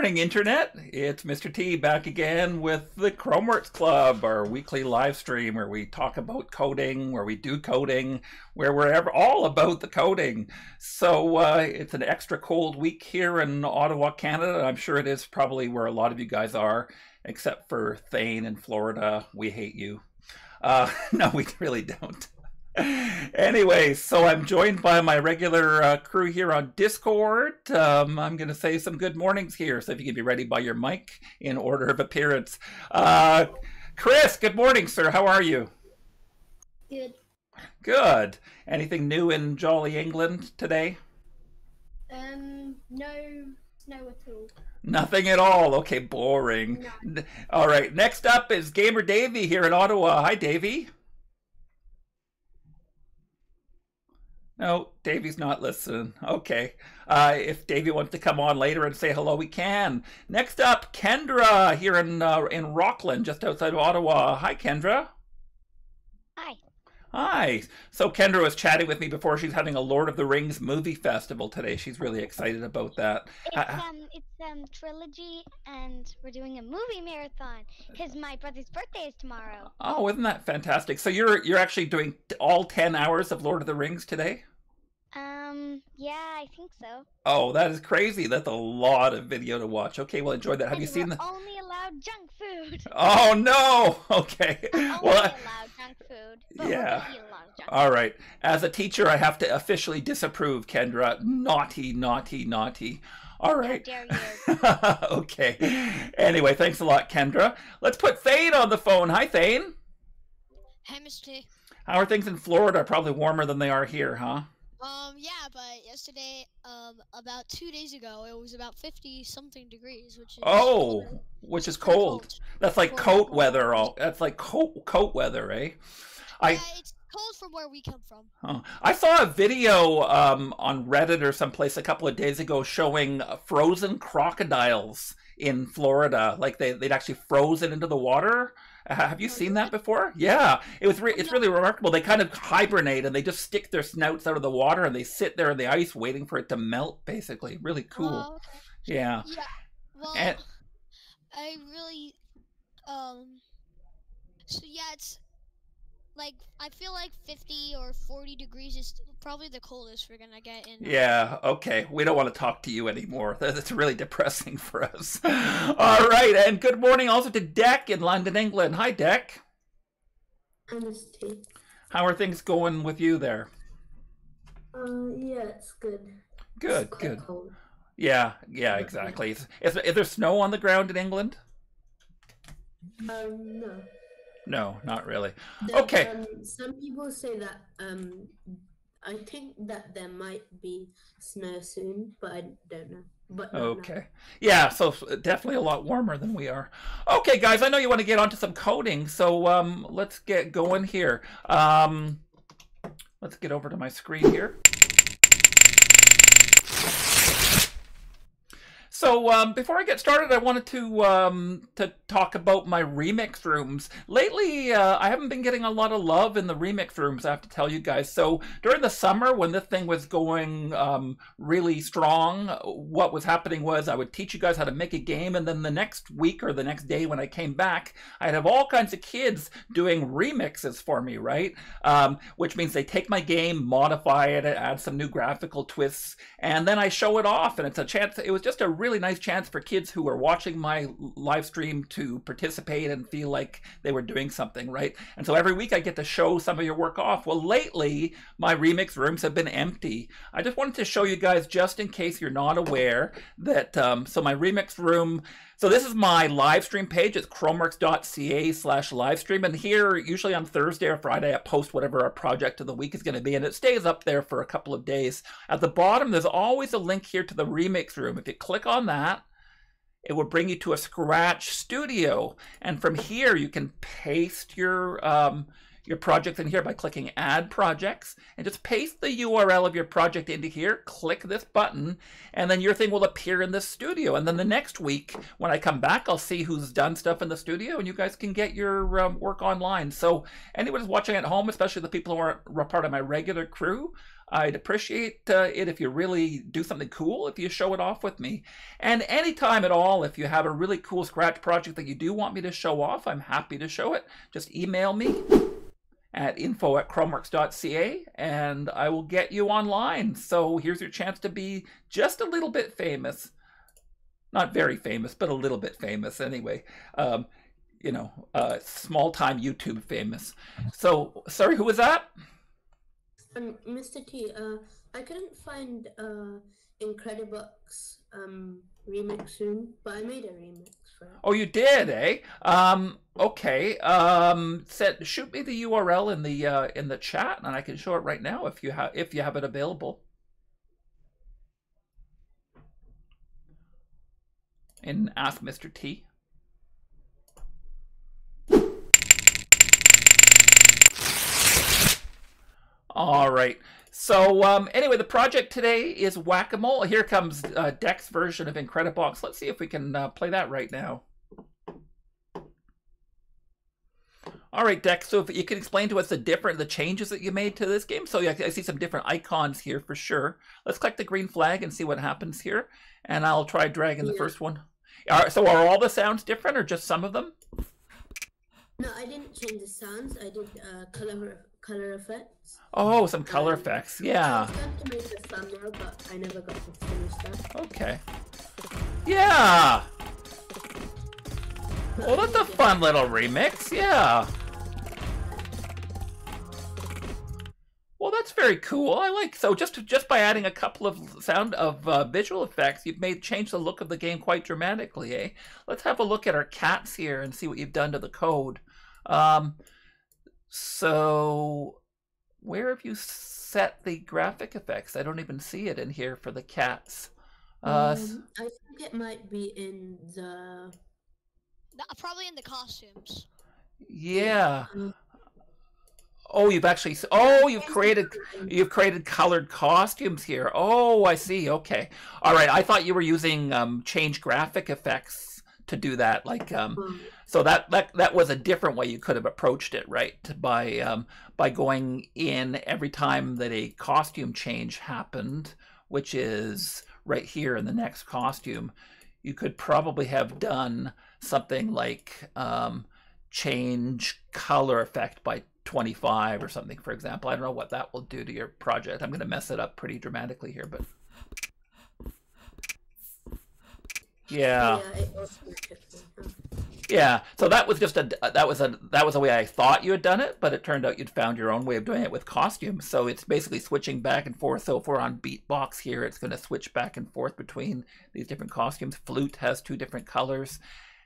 morning, Internet. It's Mr. T back again with the Chromeworks Club, our weekly live stream where we talk about coding, where we do coding, where we're ever all about the coding. So uh, it's an extra cold week here in Ottawa, Canada. I'm sure it is probably where a lot of you guys are, except for Thane in Florida. We hate you. Uh, no, we really don't anyway, so I'm joined by my regular uh, crew here on Discord. Um, I'm going to say some good mornings here, so if you can be ready by your mic in order of appearance. Uh, Chris, good morning, sir. How are you? Good. Good. Anything new in jolly England today? Um, no snow at all. Nothing at all. Okay, boring. No. All right, next up is Gamer Davy here in Ottawa. Hi, Davey. No, Davey's not listening. Okay. Uh, if Davey wants to come on later and say hello, we can. Next up, Kendra here in uh, in Rockland, just outside of Ottawa. Hi, Kendra. Hi. Hi. So Kendra was chatting with me before. She's having a Lord of the Rings movie festival today. She's really excited about that. It's um it's um trilogy and we're doing a movie marathon because my brother's birthday is tomorrow. oh, isn't that fantastic? So you're you're actually doing all ten hours of Lord of the Rings today? Um yeah, I think so. Oh, that is crazy. That's a lot of video to watch. Okay, well, enjoy that. Have and you seen the? only allowed junk food. Oh no. Okay. only Well, allowed junk food. But Yeah. We're eat a junk All right. As a teacher, I have to officially disapprove, Kendra. Naughty, naughty, naughty. All right. How dare you? okay. Anyway, thanks a lot, Kendra. Let's put Thane on the phone. Hi, Thane. Hey, Mr. T. How are things in Florida? Probably warmer than they are here, huh? Um, yeah, but yesterday, um, about two days ago, it was about 50 something degrees, which is. Oh, which is pretty cold. That's like Cold. coat weather. All that's like coat coat weather, eh? I Yeah, it's cold from where we come from. Oh, I saw a video um, on Reddit or someplace a couple of days ago showing uh, frozen crocodiles in Florida. Like they, they'd actually frozen into the water. Uh, have you seen that before? Yeah, it was. Re- it's really remarkable. They kind of hibernate and they just stick their snouts out of the water and they sit there in the ice waiting for it to melt. Basically, really cool. Oh, okay. Yeah. Yeah. Well, And- I really, um, so yeah, it's like I feel like 50 or 40 degrees is probably the coldest we're gonna get in. uh, Yeah, okay. We don't want to talk to you anymore. That's really depressing for us. All right, and good morning also to Deck in London, England. Hi, Deck. Honesty. How are things going with you there? Uh, yeah, it's good. Good, It's quite good. Cold. Yeah, yeah, exactly. Is, is, is there snow on the ground in England? Um, no. No, not really. There- Okay. Um, some people say that. Um, I think that there might be snow soon, but I don't know. But. Okay. Yeah, so definitely a lot warmer than we are. Okay, guys, I know you want to get onto some coding, so um, let's get going here. Um, let's get over to my screen here. So um, before I get started, I wanted to um, to talk about my remix rooms. Lately, uh, I haven't been getting a lot of love in the remix rooms. I have to tell you guys. So during the summer, when this thing was going um, really strong, what was happening was I would teach you guys how to make a game, and then the next week or the next day when I came back, I'd have all kinds of kids doing remixes for me, right? Um, which means they take my game, modify it, add some new graphical twists, and then I show it off. And it's a chance. It was just a really nice chance for kids who were watching my live stream to participate and feel like they were doing something, right? And so every week I get to show some of your work off. Well, lately my remix rooms have been empty. I just wanted to show you guys, just in case you're not aware, that um, so my remix room. So this is my live stream page. It's chromeworks.ca slash live stream. And here, usually on Thursday or Friday, I post whatever our project of the week is going to be. And it stays up there for a couple of days. At the bottom, there's always a link here to the remix room. If you click on that, it will bring you to a Scratch Studio. And from here, you can paste your um, your projects in here by clicking Add Projects and just paste the URL of your project into here. Click this button, and then your thing will appear in the studio. And then the next week, when I come back, I'll see who's done stuff in the studio, and you guys can get your um, work online. So anyone who's watching at home, especially the people who aren't are part of my regular crew, I'd appreciate uh, it if you really do something cool, if you show it off with me. And anytime at all, if you have a really cool Scratch project that you do want me to show off, I'm happy to show it. Just email me at info at chromeworks.ca and I will get you online. So here's your chance to be just a little bit famous. Not very famous, but a little bit famous anyway. Um, you know, uh, small time YouTube famous. So, sorry, who was that? Um, Mr. T, uh, I couldn't find uh, Incredibox um, remix room, but I made a remix. Oh, you did, eh? Um, okay. Um, set, shoot me the URL in the uh, in the chat, and I can show it right now if you have if you have it available. And ask Mr. T. All right. So um, anyway, the project today is Whack-A-Mole. Here comes uh, Deck's version of Incredibox. Let's see if we can uh, play that right now. All right, Deck. So if you can explain to us the different, the changes that you made to this game. So yeah, I see some different icons here for sure. Let's click the green flag and see what happens here. And I'll try dragging the first one. Are, so are all the sounds different or just some of them? No, I didn't change the sounds. I did uh, color color effects. Oh, some color effects. Yeah. was going to make a thumbnail, but I never got to finish that. Okay. Yeah. But Well, that's a fun little remix. Yeah. Well, that's very cool. I like so just just by adding a couple of sound of uh, visual effects, you've made change the look of the game quite dramatically, eh? Let's have a look at our cats here and see what you've done to the code. Um, so where have you set the graphic effects? I don't even see it in here for the cats. Uh, Um, I think it might be in the. Probably in the costumes. yeah. um, Oh, you've actually. Oh, you've created. You've created colored costumes here. Oh, I see. Okay. All right. I thought you were using um, change graphic effects to do that. Like, um, um, so that that that was a different way you could have approached it, right? By um, by going in every time that a costume change happened, which is right here in the next costume. You could probably have done something like um, change color effect by 25 or something, for example. I don't know what that will do to your project. I'm going to mess it up pretty dramatically here, but yeah. yeah, it automatically. huh. Yeah, so that was just a that was a that was the way I thought you had done it, but it turned out you'd found your own way of doing it with costumes. So it's basically switching back and forth. So if we're on beatbox here, it's going to switch back and forth between these different costumes. Flute has two different colors.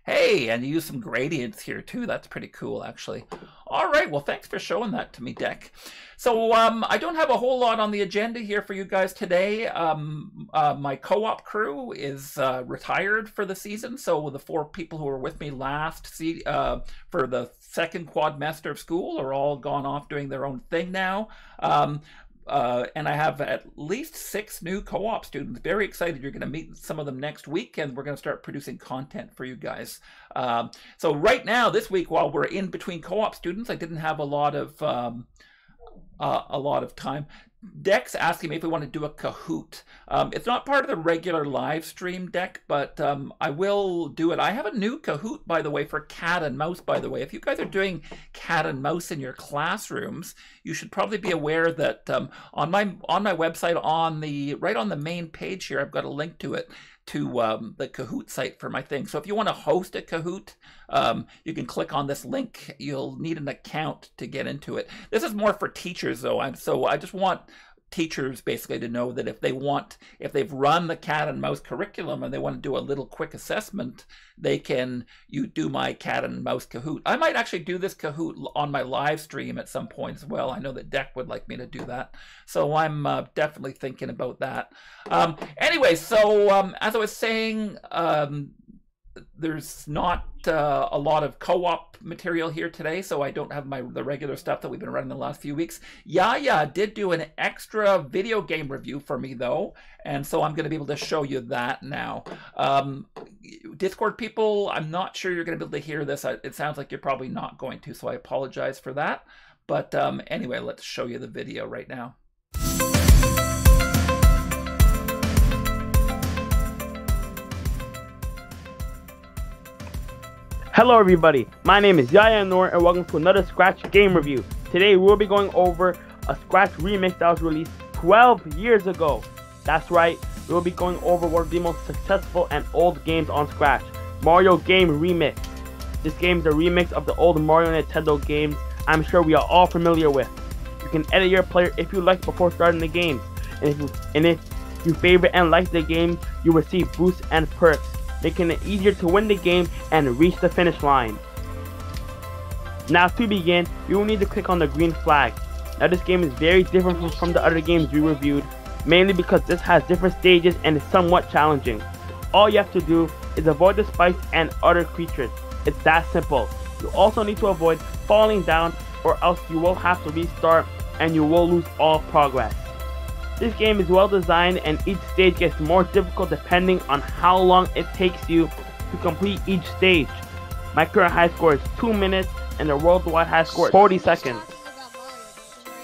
Hey, and you use some gradients here too. That's pretty cool, actually. All right, well, thanks for showing that to me, Deck. So um, I don't have a whole lot on the agenda here for you guys today. Um, uh, my co-op crew is uh, retired for the season, so the four people who were with me last see, uh, for the second quadmester of school are all gone off doing their own thing now. Um, uh, and I have at least six new co-op students. Very excited. You're going to meet some of them next week, and we're going to start producing content for you guys. Um, so right now, this week, while we're in between co-op students, I didn't have a lot of um, uh, a lot of time. Deck's asking me if we want to do a Kahoot. Um, it's not part of the regular live stream deck, but um, I will do it. I have a new Kahoot, by the way, for cat and mouse. By the way, if you guys are doing cat and mouse in your classrooms, you should probably be aware that um, on my on my website, on the right on the main page here, I've got a link to it to um, the Kahoot site for my thing. So if you want to host a Kahoot, um, you can click on this link. You'll need an account to get into it. This is more for teachers, though. I'm, so I just want teachers basically to know that if they want, if they've run the cat and mouse curriculum and they want to do a little quick assessment, they can you do my cat and mouse Kahoot. I might actually do this Kahoot on my live stream at some point as well. I know that Deck would like me to do that, so I'm uh, definitely thinking about that. Um, anyway, so um, as I was saying, um, there's not uh, a lot of co-op material here today, so I don't have my the regular stuff that we've been running the last few weeks. Yahya did do an extra video game review for me though, and so I'm going to be able to show you that now. Um, Discord people, I'm not sure you're going to be able to hear this. It sounds like you're probably not going to, so I apologize for that. But um, anyway, let's show you the video right now. Hello everybody, my name is Yahya Nuur and welcome to another Scratch game review. Today we'll be going over a Scratch remix that was released 12 years ago. That's right, we'll be going over one of the most successful and old games on Scratch, Mario Game Remix. This game is a remix of the old Mario Nintendo games I'm sure we are all familiar with. You can edit your player if you like before starting the game, and if you, and if you favorite and like the game, you receive boosts and perks, making it easier to win the game and reach the finish line. Now to begin, you will need to click on the green flag. Now this game is very different from, from the other games we reviewed, mainly because this has different stages and is somewhat challenging. All you have to do is avoid the spikes and other creatures. It's that simple. You also need to avoid falling down or else you will have to restart and you will lose all progress. This game is well designed and each stage gets more difficult depending on how long it takes you to complete each stage. My current high score is 2 minutes and the worldwide high score is 40 seconds.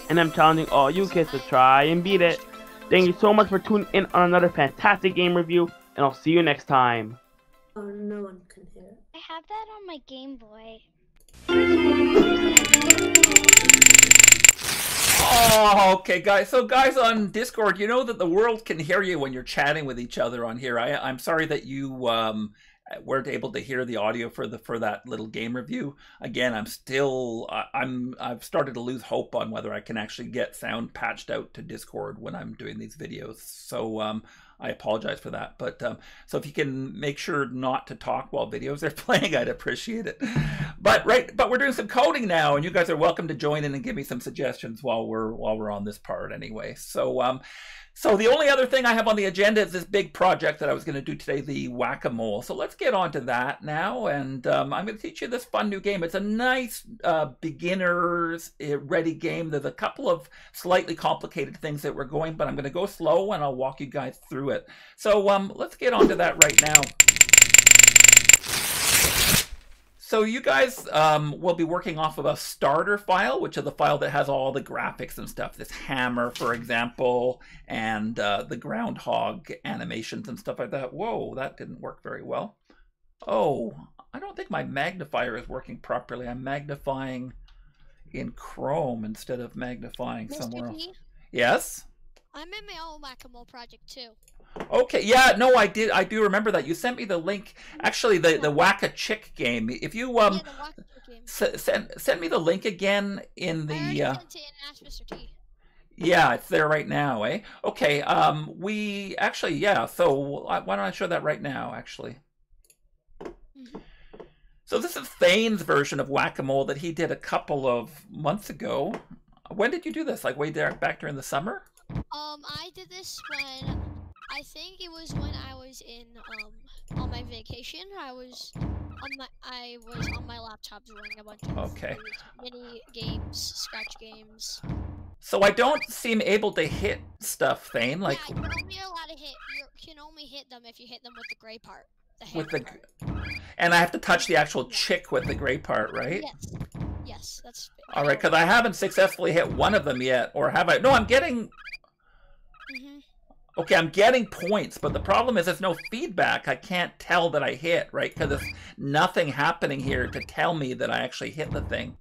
And I'm challenging all you kids to try and beat it. Thank you so much for tuning in on another fantastic game review and I'll see you next time. Oh, no one can hear it. I have that on my Game Boy. Oh, okay, guys. So, guys on Discord, you know that the world can hear you when you're chatting with each other on here. I, I'm sorry that you um, weren't able to hear the audio for the for that little game review. Again, I'm still I'm I've started to lose hope on whether I can actually get sound patched out to Discord when I'm doing these videos. So um, I apologize for that. But um, so if you can make sure not to talk while videos are playing, I'd appreciate it. But right, but we're doing some coding now, and you guys are welcome to join in and give me some suggestions while we're while we're on this part anyway. So um, so the only other thing I have on the agenda is this big project that I was going to do today, the Whack-A-Mole. So let's get on to that now, and um, I'm going to teach you this fun new game. It's a nice uh, beginners eh, ready game. There's a couple of slightly complicated things that we're going, but I'm going to go slow and I'll walk you guys through it. So um, let's get on to that right now. So you guys um, will be working off of a starter file, which is the file that has all the graphics and stuff. This hammer, for example, and uh, the groundhog animations and stuff like that. Whoa, that didn't work very well. Oh, I don't think my magnifier is working properly. I'm magnifying in Chrome instead of magnifying Mr. somewhere else. Yes? I'm in my own Whack-A-Mole project too. Okay, yeah, no, I did. I do remember that. You sent me the link. Actually, the the Whack a Chick game. If you um yeah, the game. s- send send me the link again in the uh, sent it and asked Mr. T. yeah, it's there right now, eh? Okay, um, we actually yeah. So why don't I show that right now? Actually, Mhm. so this is Thane's version of Whack a Mole that he did a couple of months ago. When did you do this? Like way there back during the summer? Um, I did this when I think it was when I was in um on my vacation. I was on my I was on my laptop doing a bunch of Okay. mini games, scratch games. So I don't seem able to hit stuff, Thane. Like yeah, you're only allowed to hit. You can only hit them if you hit them with the gray part. The with the, part. and I have to touch the actual chick with the gray part, right? Yes. Yes, that's. All right, because I haven't successfully hit one of them yet, or have I? No, I'm getting. hmm Okay, I'm getting points, but the problem is there's no feedback. I can't tell that I hit, right? Because there's nothing happening here to tell me that I actually hit the thing.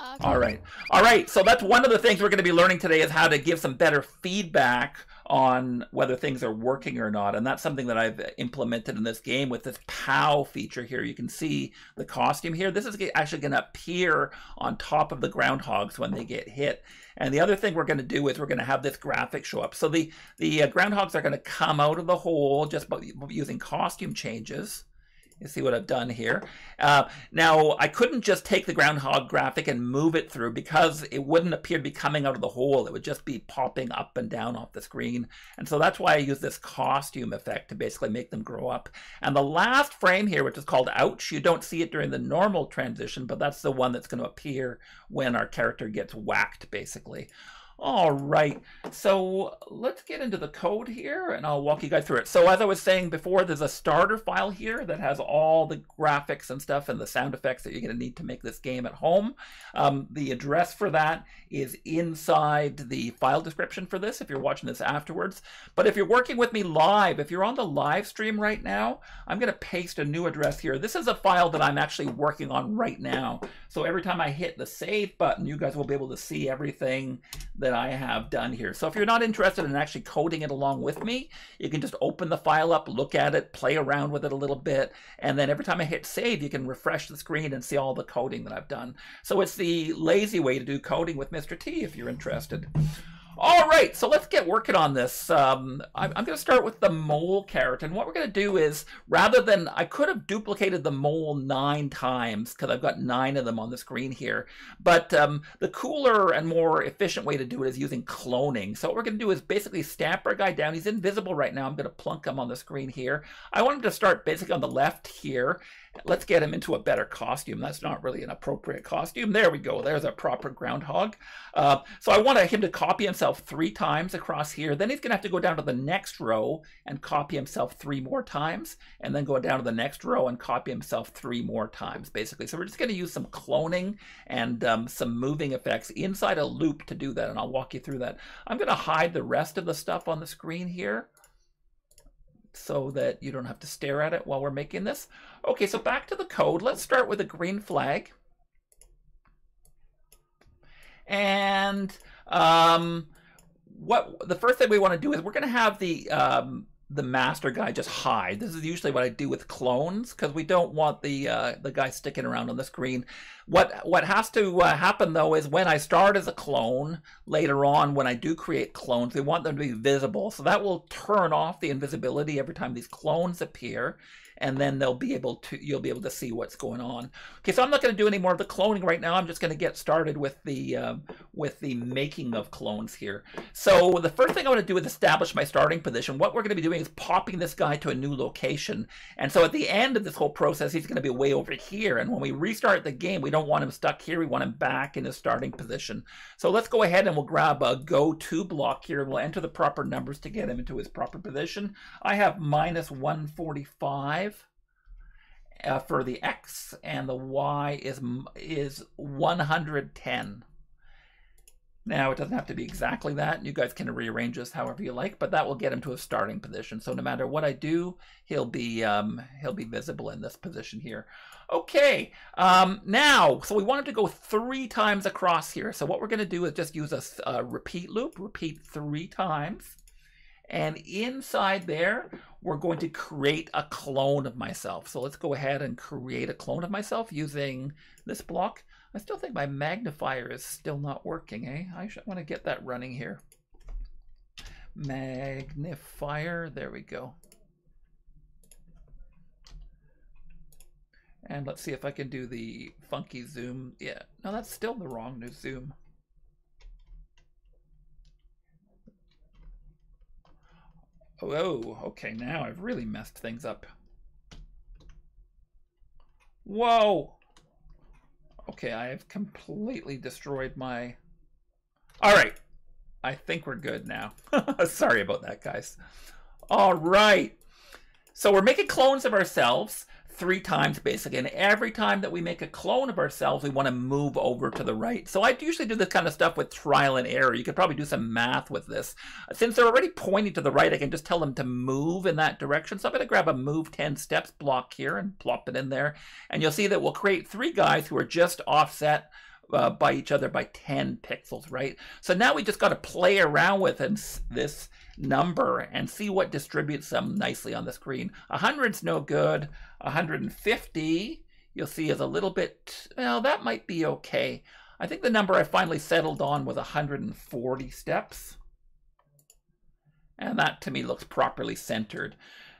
Okay. All right. All right. So that's one of the things we're going to be learning today is how to give some better feedback on whether things are working or not. And that's something that I've implemented in this game with this POW feature here. You can see the costume here. This is actually going to appear on top of the groundhogs when they get hit. And the other thing we're going to do is we're going to have this graphic show up. So the, the uh, groundhogs are going to come out of the hole just by using costume changes. You see what I've done here. Uh, now, I couldn't just take the groundhog graphic and move it through because it wouldn't appear to be coming out of the hole. It would just be popping up and down off the screen. And so that's why I use this costume effect to basically make them grow up. And the last frame here, which is called ouch, you don't see it during the normal transition, but that's the one that's going to appear when our character gets whacked, basically. All right, so let's get into the code here and I'll walk you guys through it. So as I was saying before, there's a starter file here that has all the graphics and stuff and the sound effects that you're going to need to make this game at home. Um, the address for that is inside the file description for this if you're watching this afterwards. But if you're working with me live, if you're on the live stream right now, I'm going to paste a new address here. This is a file that I'm actually working on right now. So every time I hit the save button, you guys will be able to see everything that I have done here. So if you're not interested in actually coding it along with me, you can just open the file up, look at it, play around with it a little bit, and then every time I hit save, you can refresh the screen and see all the coding that I've done. So it's the lazy way to do coding with Mr. T if you're interested. All right, so let's get working on this. Um, I'm, I'm going to start with the mole carrot, and what we're going to do is, rather than, I could have duplicated the mole nine times, because I've got nine of them on the screen here, but um, the cooler and more efficient way to do it is using cloning. So what we're going to do is basically stamp our guy down. He's invisible right now. I'm going to plunk him on the screen here. I want him to start basically on the left here, Let's get him into a better costume. That's not really an appropriate costume. There we go. There's a proper groundhog. Uh, so I want him to copy himself three times across here. Then he's going to have to go down to the next row and copy himself three more times. And then go down to the next row and copy himself three more times, basically. So we're just going to use some cloning and um, some moving effects inside a loop to do that. And I'll walk you through that. I'm going to hide the rest of the stuff on the screen here so that you don't have to stare at it while we're making this. Okay, so back to the code. Let's start with a green flag. And um, what the first thing we want to do is we're going to have the um, the master guy just hide. This is usually what I do with clones because we don't want the uh, the guy sticking around on the screen. What what has to uh, happen though is when I start as a clone later on, when I do create clones, we want them to be visible. So that will turn off the invisibility every time these clones appear and then they'll be able to you'll be able to see what's going on. Okay, so I'm not going to do any more of the cloning right now. I'm just going to get started with the uh, with the making of clones here. So the first thing I want to do is establish my starting position. What we're going to be doing is popping this guy to a new location. And so at the end of this whole process, he's going to be way over here. And when we restart the game, we don't want him stuck here. We want him back in his starting position. So let's go ahead and we'll grab a go to block here. We'll enter the proper numbers to get him into his proper position. I have minus 145 uh, for the x and the y is is 110. Now, it doesn't have to be exactly that. You guys can rearrange this however you like, but that will get him to a starting position. So no matter what I do, he'll be um, he'll be visible in this position here. Okay, um, now, so we wanted to go three times across here. So what we're going to do is just use a, a repeat loop, repeat three times. And inside there, we're going to create a clone of myself. So let's go ahead and create a clone of myself using this block. I still think my magnifier is still not working, eh? I want to get that running here. Magnifier, there we go. And let's see if I can do the funky zoom. Yeah, no, that's still the wrong new zoom. Oh, okay, now I've really messed things up. Whoa! Okay, I have completely destroyed my... Alright, I think we're good now. Sorry about that, guys. Alright, so we're making clones of ourselves three times basically. And every time that we make a clone of ourselves, we want to move over to the right. So I usually do this kind of stuff with trial and error. You could probably do some math with this. Since they're already pointing to the right, I can just tell them to move in that direction. So I'm going to grab a move 10 steps block here and plop it in there. And you'll see that we'll create three guys who are just offset uh, by each other by 10 pixels, right? So now we just got to play around with this number and see what distributes them nicely on the screen. 100's no good. 150 you'll see is a little bit, well, that might be okay. I think the number I finally settled on was 140 steps. And that to me looks properly centered.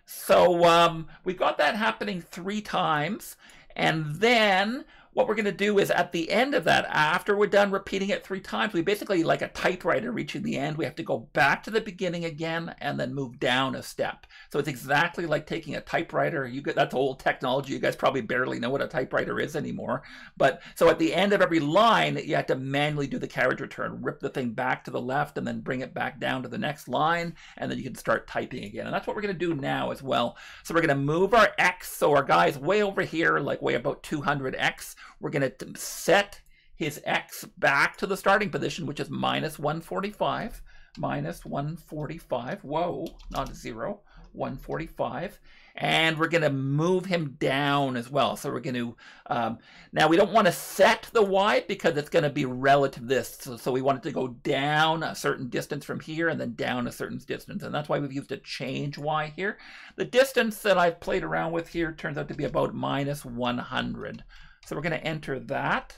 So um, we've got that happening three times. And then what we're going to do is at the end of that, after we're done repeating it three times, we basically, like a typewriter reaching the end, we have to go back to the beginning again and then move down a step. So it's exactly like taking a typewriter. You get that's old technology. You guys probably barely know what a typewriter is anymore. But so at the end of every line, you have to manually do the carriage return, rip the thing back to the left and then bring it back down to the next line. And then you can start typing again. And that's what we're going to do now as well. So we're going to move our X. So our guy's way over here, like way about 200X. We're going to set his x back to the starting position, which is minus 145. Minus 145. Whoa, not zero. 145. And we're going to move him down as well. So we're going to, um, now we don't want to set the y because it's going to be relative this. So, so we want it to go down a certain distance from here and then down a certain distance. And that's why we've used a change y here. The distance that I've played around with here turns out to be about minus 100. So we're going to enter that,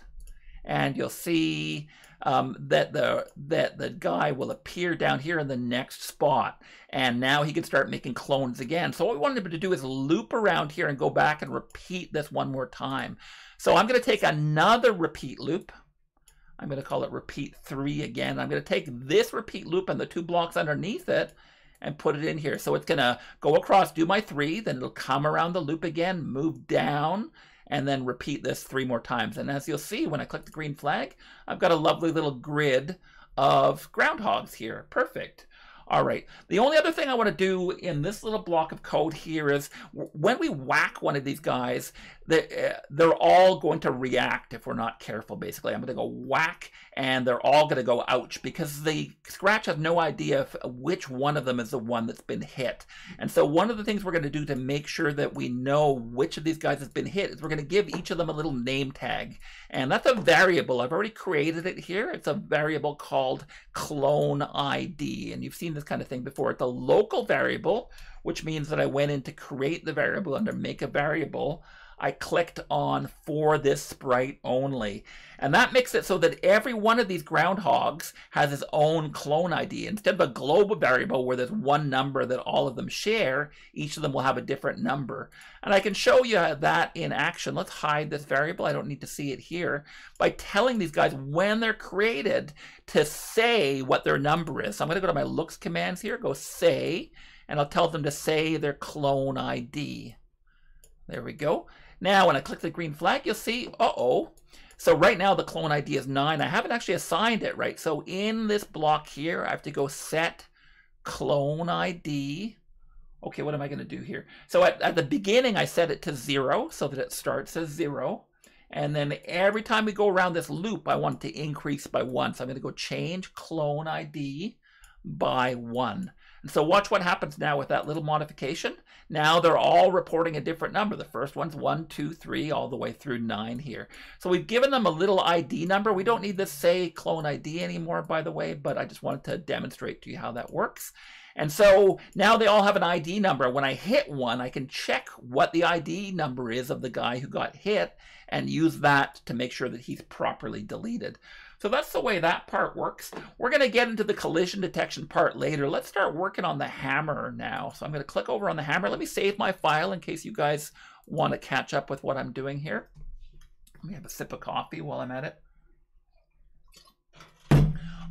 and you'll see um, that the that the guy will appear down here in the next spot. And now he can start making clones again. So what we wanted him to do is loop around here and go back and repeat this one more time. So I'm going to take another repeat loop. I'm going to call it repeat three again. I'm going to take this repeat loop and the two blocks underneath it and put it in here. So it's going to go across, do my three, then it'll come around the loop again, move down, and then repeat this three more times. And as you'll see, when I click the green flag, I've got a lovely little grid of groundhogs here. Perfect. All right. The only other thing I want to do in this little block of code here is when we whack one of these guys, uh, they're all going to react if we're not careful, basically. I'm going to go whack, and they're all going to go ouch because the Scratch has no idea if, which one of them is the one that's been hit. And so one of the things we're going to do to make sure that we know which of these guys has been hit is we're going to give each of them a little name tag. And that's a variable. I've already created it here. It's a variable called clone ID. And you've seen this kind of thing before. It's a local variable, which means that I went in to create the variable under make a variable. I clicked on for this sprite only. And that makes it so that every one of these groundhogs has its own clone ID. Instead of a global variable where there's one number that all of them share, each of them will have a different number. And I can show you that in action. Let's hide this variable. I don't need to see it here. By telling these guys when they're created to say what their number is. So I'm going to go to my looks commands here, go say, and I'll tell them to say their clone ID. There we go. Now, when I click the green flag, you'll see, uh-oh. So right now the clone ID is 9. I haven't actually assigned it, right? So in this block here, I have to go set clone ID. Okay, what am I going to do here? So at, at the beginning, I set it to 0 so that it starts as 0. And then every time we go around this loop, I want it to increase by 1. So I'm going to go change clone ID by 1. And so watch what happens now with that little modification. Now they're all reporting a different number. The first one's 1, 2, 3, all the way through 9 here. So we've given them a little ID number. We don't need this say clone ID anymore, by the way, but I just wanted to demonstrate to you how that works. And so now they all have an ID number. When I hit one, I can check what the ID number is of the guy who got hit and use that to make sure that he's properly deleted. So that's the way that part works. We're going to get into the collision detection part later. Let's start working on the hammer now. So I'm going to click over on the hammer. Let me save my file in case you guys want to catch up with what I'm doing here. Let me have a sip of coffee while I'm at it.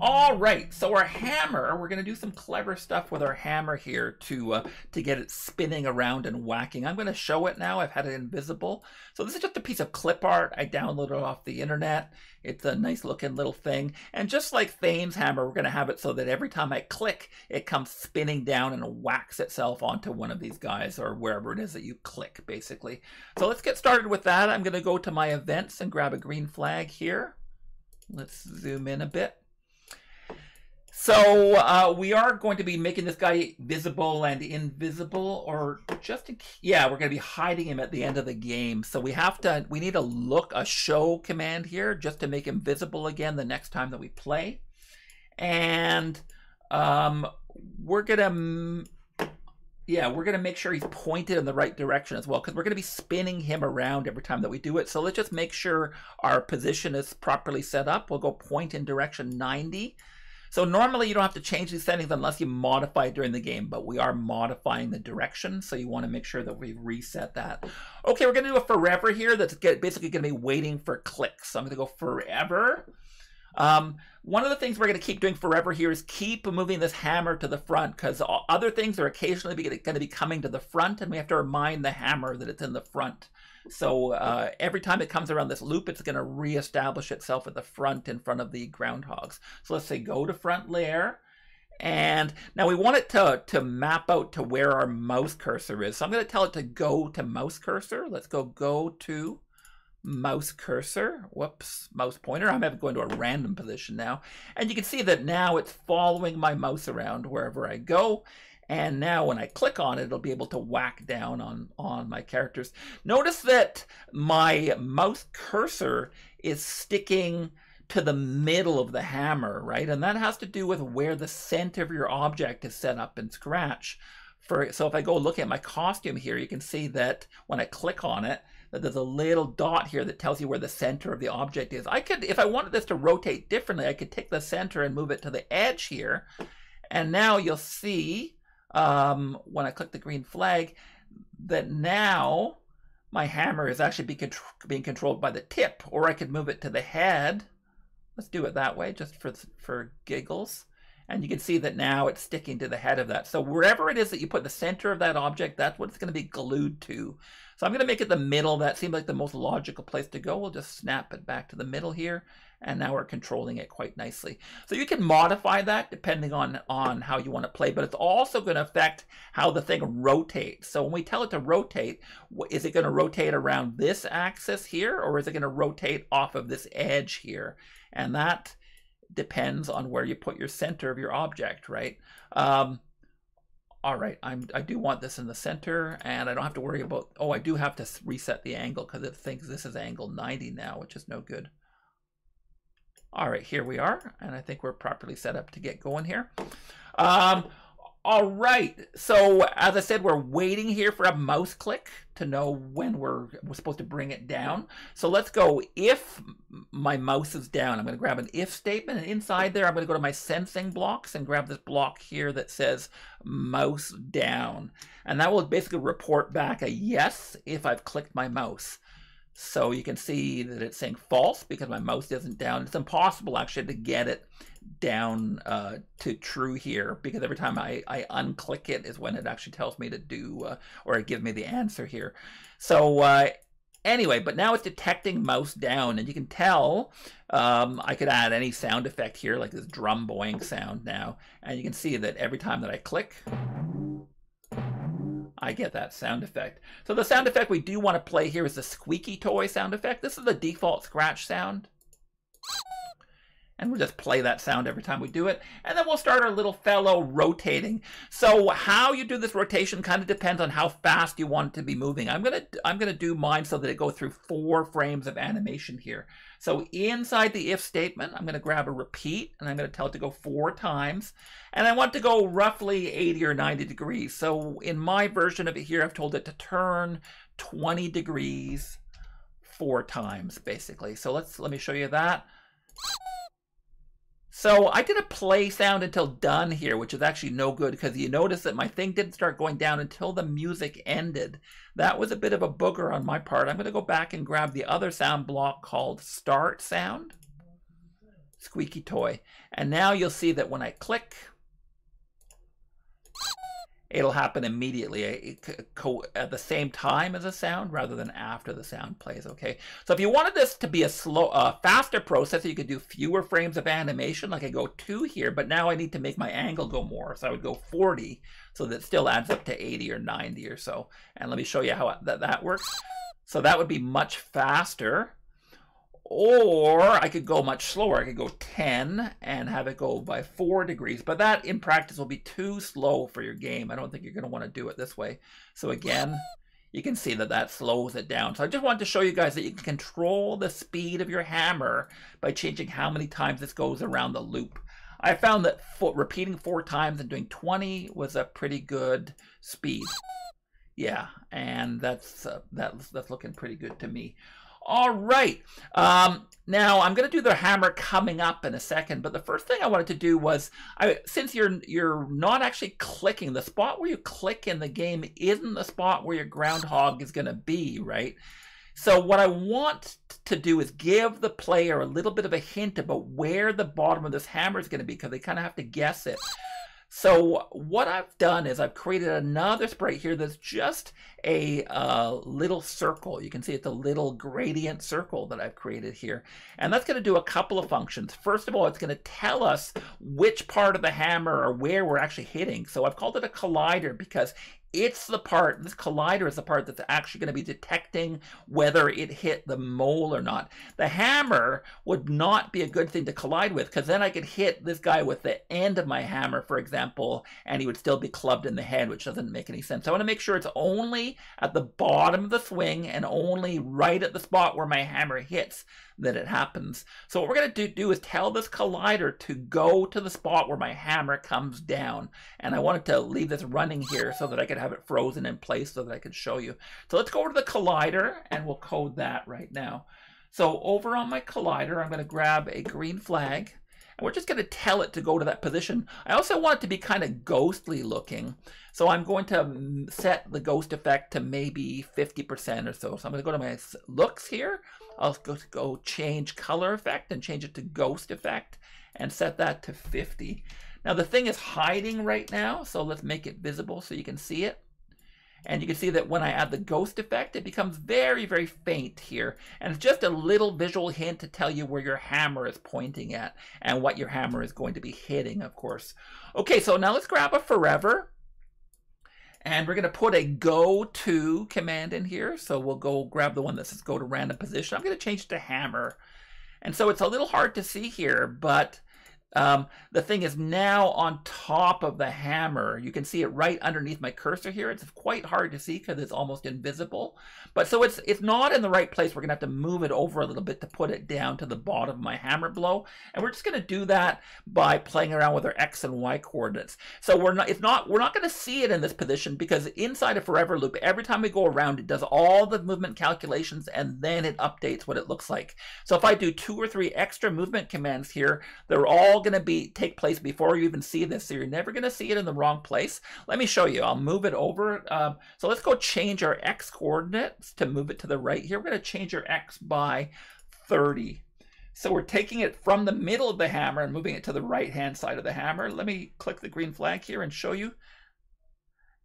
All right, so our hammer, we're going to do some clever stuff with our hammer here to uh, to get it spinning around and whacking. I'm going to show it now. I've had it invisible. So this is just a piece of clip art I downloaded off the internet. It's a nice looking little thing. And just like Thane's hammer, we're going to have it so that every time I click, it comes spinning down and whacks itself onto one of these guys or wherever it is that you click, basically. So let's get started with that. I'm going to go to my events and grab a green flag here. Let's zoom in a bit. So uh, we are going to be making this guy visible and invisible, or just in, yeah, we're going to be hiding him at the end of the game. So we have to, we need a look, a show command here just to make him visible again the next time that we play. And um, we're going to, yeah, we're going to make sure he's pointed in the right direction as well because we're going to be spinning him around every time that we do it. So let's just make sure our position is properly set up. We'll go point in direction 90. So normally you don't have to change these settings unless you modify it during the game, but we are modifying the direction, so you want to make sure that we reset that. Okay, we're going to do a forever here that's basically going to be waiting for clicks. So I'm going to go forever. Um, one of the things we're going to keep doing forever here is keep moving this hammer to the front because other things are occasionally going to be coming to the front and we have to remind the hammer that it's in the front. So uh, every time it comes around this loop, it's going to reestablish itself at the front in front of the groundhogs. So let's say go to front layer. And now we want it to, to map out to where our mouse cursor is. So I'm going to tell it to go to mouse cursor. Let's go go to mouse cursor. Whoops, mouse pointer. I'm going to a random position now. And you can see that now it's following my mouse around wherever I go. And now when I click on it, it'll be able to whack down on, on my characters. Notice that my mouse cursor is sticking to the middle of the hammer, right? And that has to do with where the center of your object is set up in Scratch. For, so if I go look at my costume here, you can see that when I click on it, that there's a little dot here that tells you where the center of the object is. I could, if I wanted this to rotate differently, I could take the center and move it to the edge here. And now you'll see um, when I click the green flag that now my hammer is actually be contr being controlled by the tip, or I could move it to the head. Let's do it that way, just for, for giggles. And you can see that now it's sticking to the head of that. So wherever it is that you put the center of that object, that's what it's going to be glued to. So I'm going to make it the middle. That seemed like the most logical place to go. We'll just snap it back to the middle here and now we're controlling it quite nicely. So you can modify that depending on, on how you want to play, but it's also going to affect how the thing rotates. So when we tell it to rotate, is it going to rotate around this axis here, or is it going to rotate off of this edge here? And that depends on where you put your center of your object, right? Um, all right, I'm, I do want this in the center, and I don't have to worry about, oh, I do have to reset the angle because it thinks this is angle 90 now, which is no good. All right, here we are, and I think we're properly set up to get going here. Um, all right, so as I said, we're waiting here for a mouse click to know when we're, we're supposed to bring it down. So let's go if my mouse is down. I'm going to grab an if statement, and inside there I'm going to go to my sensing blocks and grab this block here that says mouse down. And that will basically report back a yes if I've clicked my mouse. So you can see that it's saying false because my mouse isn't down. It's impossible actually to get it down uh, to true here because every time I, I unclick it is when it actually tells me to do uh, or it gives me the answer here. So uh, anyway, but now it's detecting mouse down and you can tell um, I could add any sound effect here like this drum boing sound now and you can see that every time that I click I get that sound effect. So the sound effect we do want to play here is the squeaky toy sound effect. This is the default scratch sound. And we'll just play that sound every time we do it. And then we'll start our little fellow rotating. So how you do this rotation kind of depends on how fast you want it to be moving. I'm gonna I'm gonna do mine so that it goes through four frames of animation here. So inside the if statement, I'm going to grab a repeat and I'm going to tell it to go four times. And I want to go roughly 80 or 90 degrees. So in my version of it here, I've told it to turn 20 degrees four times, basically. So let's let me show you that. So I did a play sound until done here, which is actually no good because you notice that my thing didn't start going down until the music ended. That was a bit of a booger on my part. I'm going to go back and grab the other sound block called start sound. Squeaky toy. And now you'll see that when I click, it'll happen immediately eh, at the same time as a sound rather than after the sound plays okay? So if you wanted this to be a slow uh, faster process you could do fewer frames of animation like i go two here but now i need to make my angle go more. So i would go 40 so that still adds up to 80 or 90 or so. And let me show you how that, that works. So that would be much faster or I could go much slower. I could go 10 and have it go by 4 degrees. But that, in practice, will be too slow for your game. I don't think you're going to want to do it this way. So again, you can see that that slows it down. So I just wanted to show you guys that you can control the speed of your hammer by changing how many times this goes around the loop. I found that repeating four times and doing 20 was a pretty good speed. Yeah, and that's uh, that's that's looking pretty good to me. All right. Um, now I'm going to do the hammer coming up in a second, but the first thing I wanted to do was, I, since you're you're not actually clicking, the spot where you click in the game isn't the spot where your groundhog is going to be, right? So what I want to do is give the player a little bit of a hint about where the bottom of this hammer is going to be, because they kind of have to guess it. So what I've done is I've created another sprite here that's just a uh, little circle. You can see it's a little gradient circle that I've created here. And that's going to do a couple of functions. First of all, it's going to tell us which part of the hammer or where we're actually hitting. So I've called it a collider because it's the part, this collider is the part that's actually going to be detecting whether it hit the mole or not. The hammer would not be a good thing to collide with because then I could hit this guy with the end of my hammer, for example, and he would still be clubbed in the head, which doesn't make any sense. I want to make sure it's only at the bottom of the swing and only right at the spot where my hammer hits that it happens. So what we're going to do, do is tell this collider to go to the spot where my hammer comes down. And I wanted to leave this running here so that I could have it frozen in place so that I could show you. So let's go over to the collider and we'll code that right now. So over on my collider, I'm going to grab a green flag and we're just going to tell it to go to that position. I also want it to be kind of ghostly looking. So I'm going to mm, set the ghost effect to maybe 50% or so. So I'm going to go to my looks here. I'll go, go change color effect and change it to ghost effect and set that to 50. Now the thing is hiding right now, so let's make it visible so you can see it. And you can see that when I add the ghost effect, it becomes very, very faint here. And it's just a little visual hint to tell you where your hammer is pointing at and what your hammer is going to be hitting, of course. Okay, so now let's grab a forever. And we're going to put a go to command in here. So we'll go grab the one that says go to random position. I'm going to change to hammer. And so it's a little hard to see here, but um, the thing is now on top of the hammer. You can see it right underneath my cursor here. It's quite hard to see because it's almost invisible. But so it's it's not in the right place. We're going to have to move it over a little bit to put it down to the bottom of my hammer blow. And we're just going to do that by playing around with our X and Y coordinates. So we're not, it's not, we're not going to see it in this position because inside a forever loop, every time we go around, it does all the movement calculations and then it updates what it looks like. So if I do two or three extra movement commands here, they're all going to be take place before you even see this. So you're never going to see it in the wrong place. Let me show you. I'll move it over. Um, so let's go change our X coordinates to move it to the right here. We're going to change our X by 30. So we're taking it from the middle of the hammer and moving it to the right hand side of the hammer. Let me click the green flag here and show you.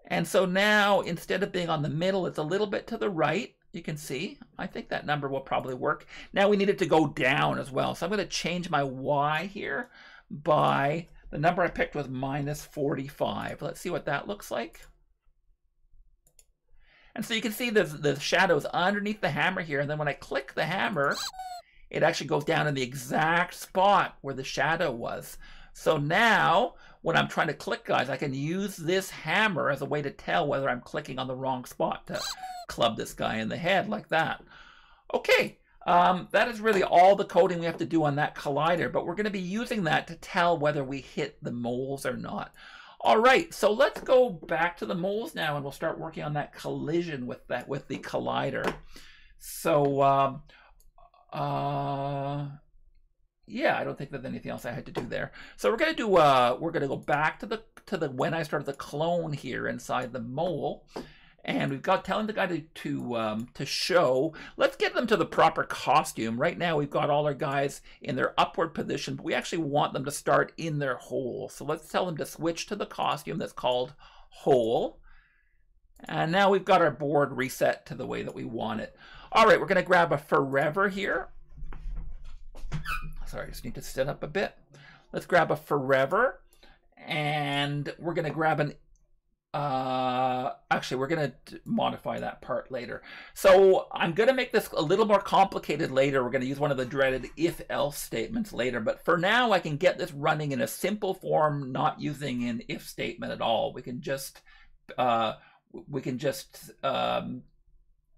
And so now instead of being on the middle, it's a little bit to the right. You can see, I think that number will probably work. Now we need it to go down as well. So I'm going to change my Y here by, the number I picked was minus 45. Let's see what that looks like. And so you can see the, the shadows underneath the hammer here. And then when I click the hammer, it actually goes down in the exact spot where the shadow was. So now when I'm trying to click guys, I can use this hammer as a way to tell whether I'm clicking on the wrong spot to club this guy in the head like that. Okay, um, that is really all the coding we have to do on that collider, but we're going to be using that to tell whether we hit the moles or not. All right, so let's go back to the moles now, and we'll start working on that collision with that with the collider. So, um, uh, yeah, I don't think there's anything else I had to do there. So we're gonna do uh, we're gonna go back to the to the when I started the clone here inside the mole, and we've got telling the guy to to um, to show. Let's get them to the proper costume. Right now, we've got all our guys in their upward position, but we actually want them to start in their hole. So let's tell them to switch to the costume that's called hole. And now we've got our board reset to the way that we want it. All right, we're going to grab a forever here. Sorry, I just need to sit up a bit. Let's grab a forever, and we're going to grab an uh, actually, we're going to modify that part later. So I'm going to make this a little more complicated later. We're going to use one of the dreaded if-else statements later. But for now, I can get this running in a simple form, not using an if statement at all. We can just uh, we can just um,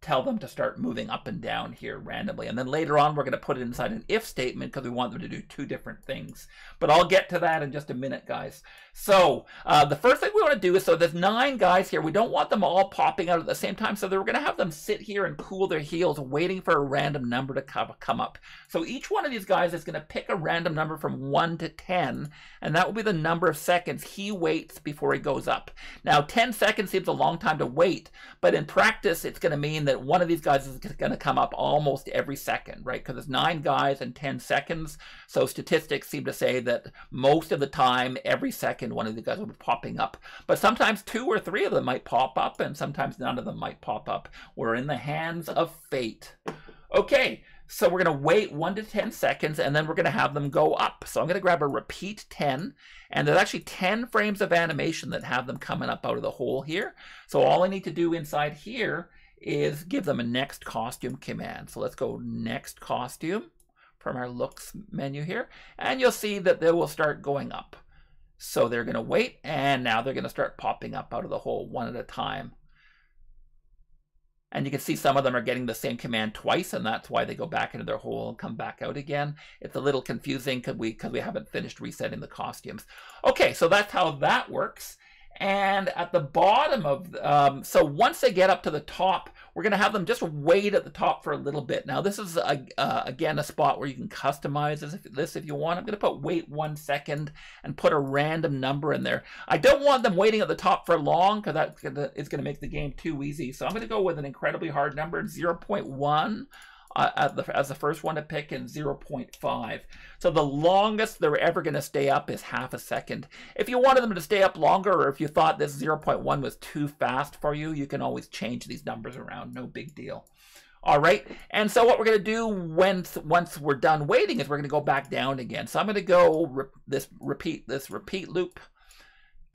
tell them to start moving up and down here randomly. And then later on, we're going to put it inside an if statement because we want them to do two different things. But I'll get to that in just a minute, guys. So uh, the first thing we want to do is, so there's nine guys here. We don't want them all popping out at the same time. So we're going to have them sit here and cool their heels waiting for a random number to come, come up. So each one of these guys is going to pick a random number from 1 to 10. And that will be the number of seconds he waits before he goes up. Now 10 seconds seems a long time to wait. But in practice, it's going to mean that one of these guys is going to come up almost every second, right? Because there's nine guys and 10 seconds. So statistics seem to say that most of the time, every second, one of the guys will be popping up. But sometimes two or three of them might pop up, and sometimes none of them might pop up. We're in the hands of fate. Okay, so we're going to wait 1 to 10 seconds, and then we're going to have them go up. So I'm going to grab a repeat 10, and there's actually 10 frames of animation that have them coming up out of the hole here. So all I need to do inside here is give them a next costume command. So let's go next costume from our looks menu here, and you'll see that they will start going up. So they're going to wait, and now they're going to start popping up out of the hole one at a time. And you can see some of them are getting the same command twice, and that's why they go back into their hole and come back out again. It's a little confusing because we, cause we haven't finished resetting the costumes. Okay, so that's how that works. And at the bottom of, um, so once they get up to the top, we're going to have them just wait at the top for a little bit. Now, this is, a, uh, again, a spot where you can customize this if, this if you want. I'm going to put wait one second and put a random number in there. I don't want them waiting at the top for long because that is going to make the game too easy. So I'm going to go with an incredibly hard number, 0.1 uh, the, as the first one to pick and 0.5. So the longest they're ever going to stay up is half a second. If you wanted them to stay up longer or if you thought this 0.1 was too fast for you, you can always change these numbers around. No big deal. All right, and so what we're going to do once once we're done waiting is we're going to go back down again. So I'm going to go re this repeat this repeat loop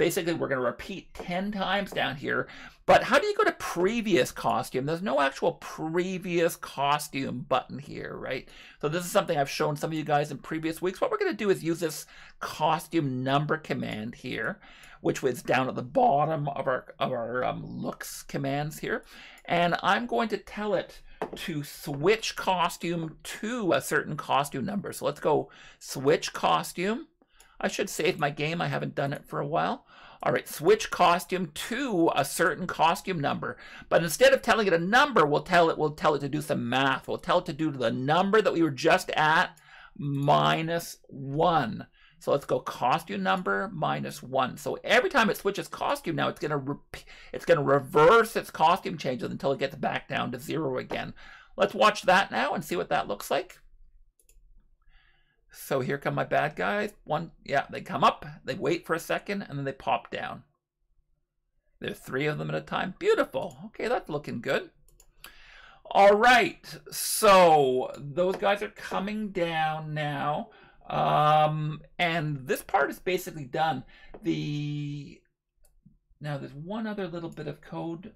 Basically, we're going to repeat 10 times down here. But how do you go to previous costume? There's no actual previous costume button here, right? So this is something I've shown some of you guys in previous weeks. What we're going to do is use this costume number command here, which was down at the bottom of our, of our um, looks commands here. And I'm going to tell it to switch costume to a certain costume number. So let's go switch costume. I should save my game. I haven't done it for a while. All right, switch costume to a certain costume number. But instead of telling it a number, we'll tell it we'll tell it to do some math. We'll tell it to do the number that we were just at minus one. So let's go costume number minus one. So every time it switches costume now, it's gonna it's gonna reverse its costume changes until it gets back down to zero again. Let's watch that now and see what that looks like. So here come my bad guys. One, yeah, they come up, they wait for a second, and then they pop down. There's three of them at a time. Beautiful. Okay, that's looking good. All right, so those guys are coming down now. Um, and this part is basically done. The now there's one other little bit of code.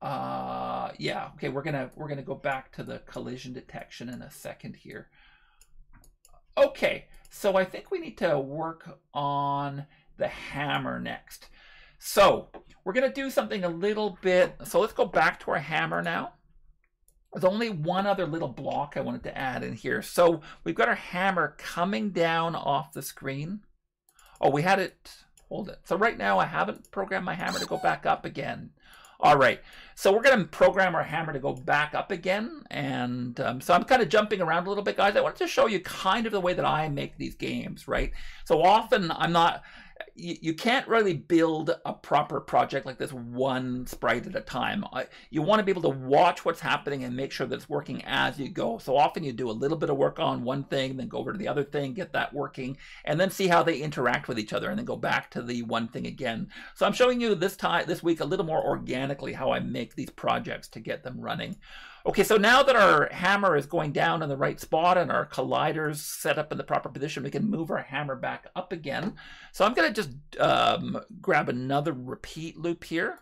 Uh, yeah, okay, we're gonna we're gonna go back to the collision detection in a second here. Okay, so I think we need to work on the hammer next. So we're going to do something a little bit. So let's go back to our hammer now. There's only one other little block I wanted to add in here. So we've got our hammer coming down off the screen. Oh, we had it. Hold it. So right now I haven't programmed my hammer to go back up again. All right, so we're going to program our hammer to go back up again. And um, so I'm kind of jumping around a little bit, guys. I wanted to show you kind of the way that I make these games, right? So often I'm not, you, you can't really build a proper project like this one sprite at a time. You want to be able to watch what's happening and make sure that it's working as you go. So often you do a little bit of work on one thing, then go over to the other thing, get that working, and then see how they interact with each other, and then go back to the one thing again. So I'm showing you this time, this week, a little more organically how I make these projects to get them running. Okay, so now that our hammer is going down in the right spot and our collider's set up in the proper position, we can move our hammer back up again. So I'm going to just um, grab another repeat loop here.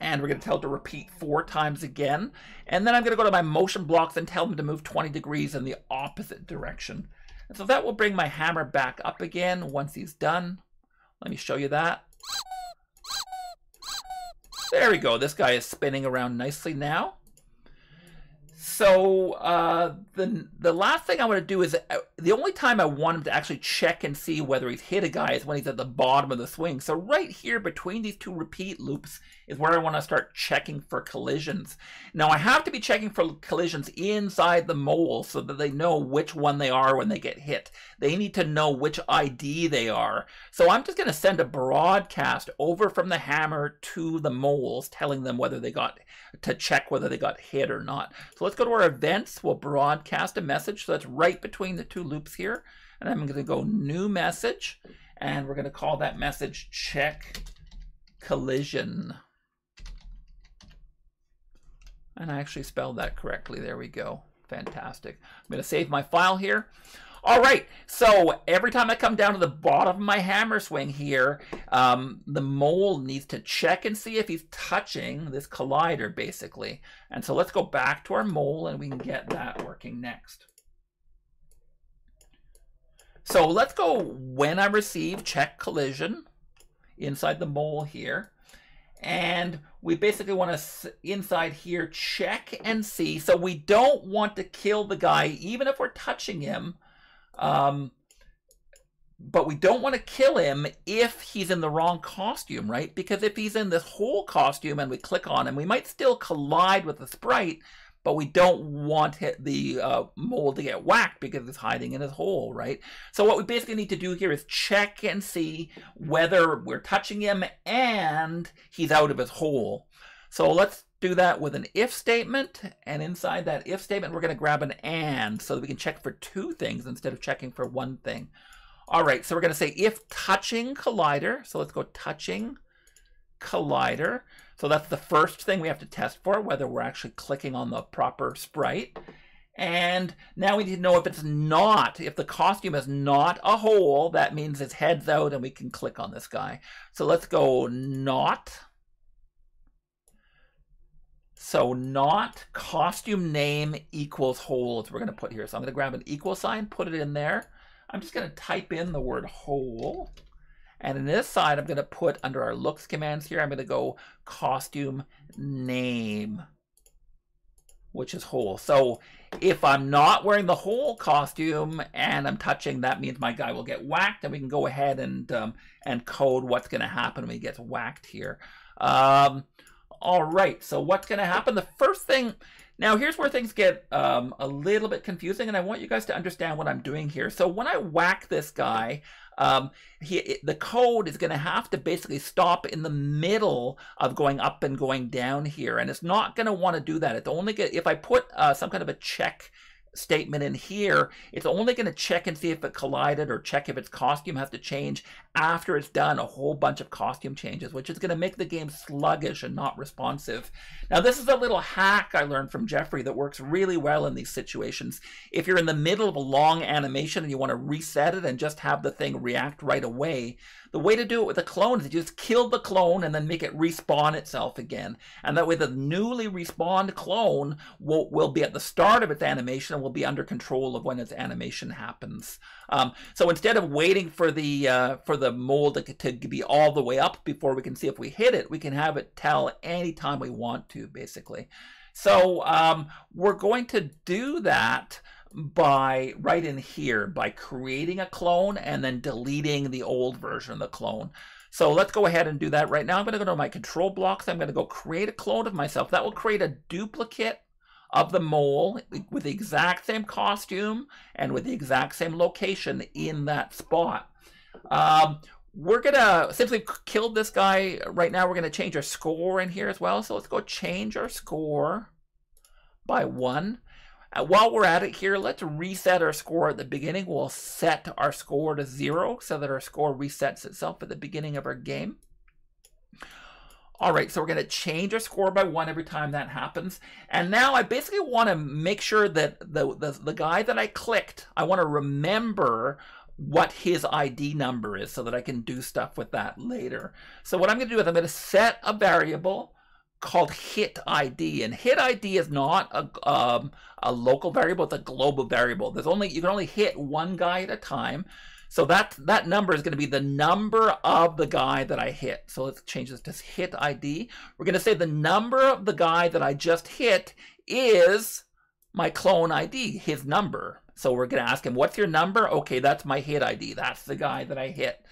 And we're going to tell it to repeat four times again. And then I'm going to go to my motion blocks and tell them to move 20 degrees in the opposite direction. And so that will bring my hammer back up again once he's done. Let me show you that. There we go. This guy is spinning around nicely now. So uh, the the last thing I want to do is uh, the only time I want him to actually check and see whether he's hit a guy is when he's at the bottom of the swing. So right here between these two repeat loops is where I want to start checking for collisions. Now I have to be checking for collisions inside the mole so that they know which one they are when they get hit. They need to know which ID they are. So I'm just going to send a broadcast over from the hammer to the moles telling them whether they got to check whether they got hit or not. So let's go our events. We'll broadcast a message. So that's right between the two loops here. And I'm going to go new message. And we're going to call that message check collision. And I actually spelled that correctly. There we go. Fantastic. I'm going to save my file here. All right, so every time I come down to the bottom of my hammer swing here, um, the mole needs to check and see if he's touching this collider, basically. And so let's go back to our mole and we can get that working next. So let's go when I receive check collision inside the mole here. And we basically want to, inside here, check and see. So we don't want to kill the guy, even if we're touching him, um, but we don't want to kill him if he's in the wrong costume, right? Because if he's in this hole costume and we click on him, we might still collide with the sprite, but we don't want the uh, mold to get whacked because it's hiding in his hole, right? So what we basically need to do here is check and see whether we're touching him and he's out of his hole. So let's do that with an if statement. And inside that if statement, we're going to grab an and so that we can check for two things instead of checking for one thing. All right, so we're going to say if touching collider. So let's go touching collider. So that's the first thing we have to test for, whether we're actually clicking on the proper sprite. And now we need to know if it's not, if the costume is not a hole, that means his head's out and we can click on this guy. So let's go not so not costume name equals holes we're going to put here. So I'm going to grab an equal sign, put it in there. I'm just going to type in the word hole. And in this side, I'm going to put under our looks commands here, I'm going to go costume name, which is hole. So if I'm not wearing the hole costume and I'm touching, that means my guy will get whacked. And we can go ahead and, um, and code what's going to happen when he gets whacked here. Um, all right, so what's going to happen? The first thing, now here's where things get um, a little bit confusing, and I want you guys to understand what I'm doing here. So when I whack this guy, um, he, the code is going to have to basically stop in the middle of going up and going down here, and it's not going to want to do that. It's only get, if I put uh, some kind of a check statement in here, it's only going to check and see if it collided or check if its costume has to change after it's done a whole bunch of costume changes, which is going to make the game sluggish and not responsive. Now, this is a little hack I learned from Jeffrey that works really well in these situations. If you're in the middle of a long animation and you want to reset it and just have the thing react right away, the way to do it with a clone is you just kill the clone and then make it respawn itself again. And that way the newly respawned clone will, will be at the start of its animation and will be under control of when its animation happens. Um, so instead of waiting for the uh, for the mold to, to be all the way up before we can see if we hit it, we can have it tell anytime we want to, basically. So um, we're going to do that by right in here by creating a clone and then deleting the old version of the clone. So let's go ahead and do that right now. I'm going to go to my control blocks. I'm going to go create a clone of myself. That will create a duplicate of the mole with the exact same costume and with the exact same location in that spot. Um, we're gonna simply kill this guy right now. We're gonna change our score in here as well. So let's go change our score by one. Uh, while we're at it here, let's reset our score at the beginning. We'll set our score to zero so that our score resets itself at the beginning of our game. All right, so we're going to change our score by one every time that happens. And now I basically want to make sure that the, the, the guy that I clicked, I want to remember what his ID number is so that I can do stuff with that later. So what I'm going to do is I'm going to set a variable called hit ID, and hit ID is not a, um, a local variable; it's a global variable. There's only you can only hit one guy at a time. So that, that number is going to be the number of the guy that I hit. So let's change this to hit ID. We're going to say the number of the guy that I just hit is my clone ID, his number. So we're going to ask him, what's your number? Okay, that's my hit ID. That's the guy that I hit.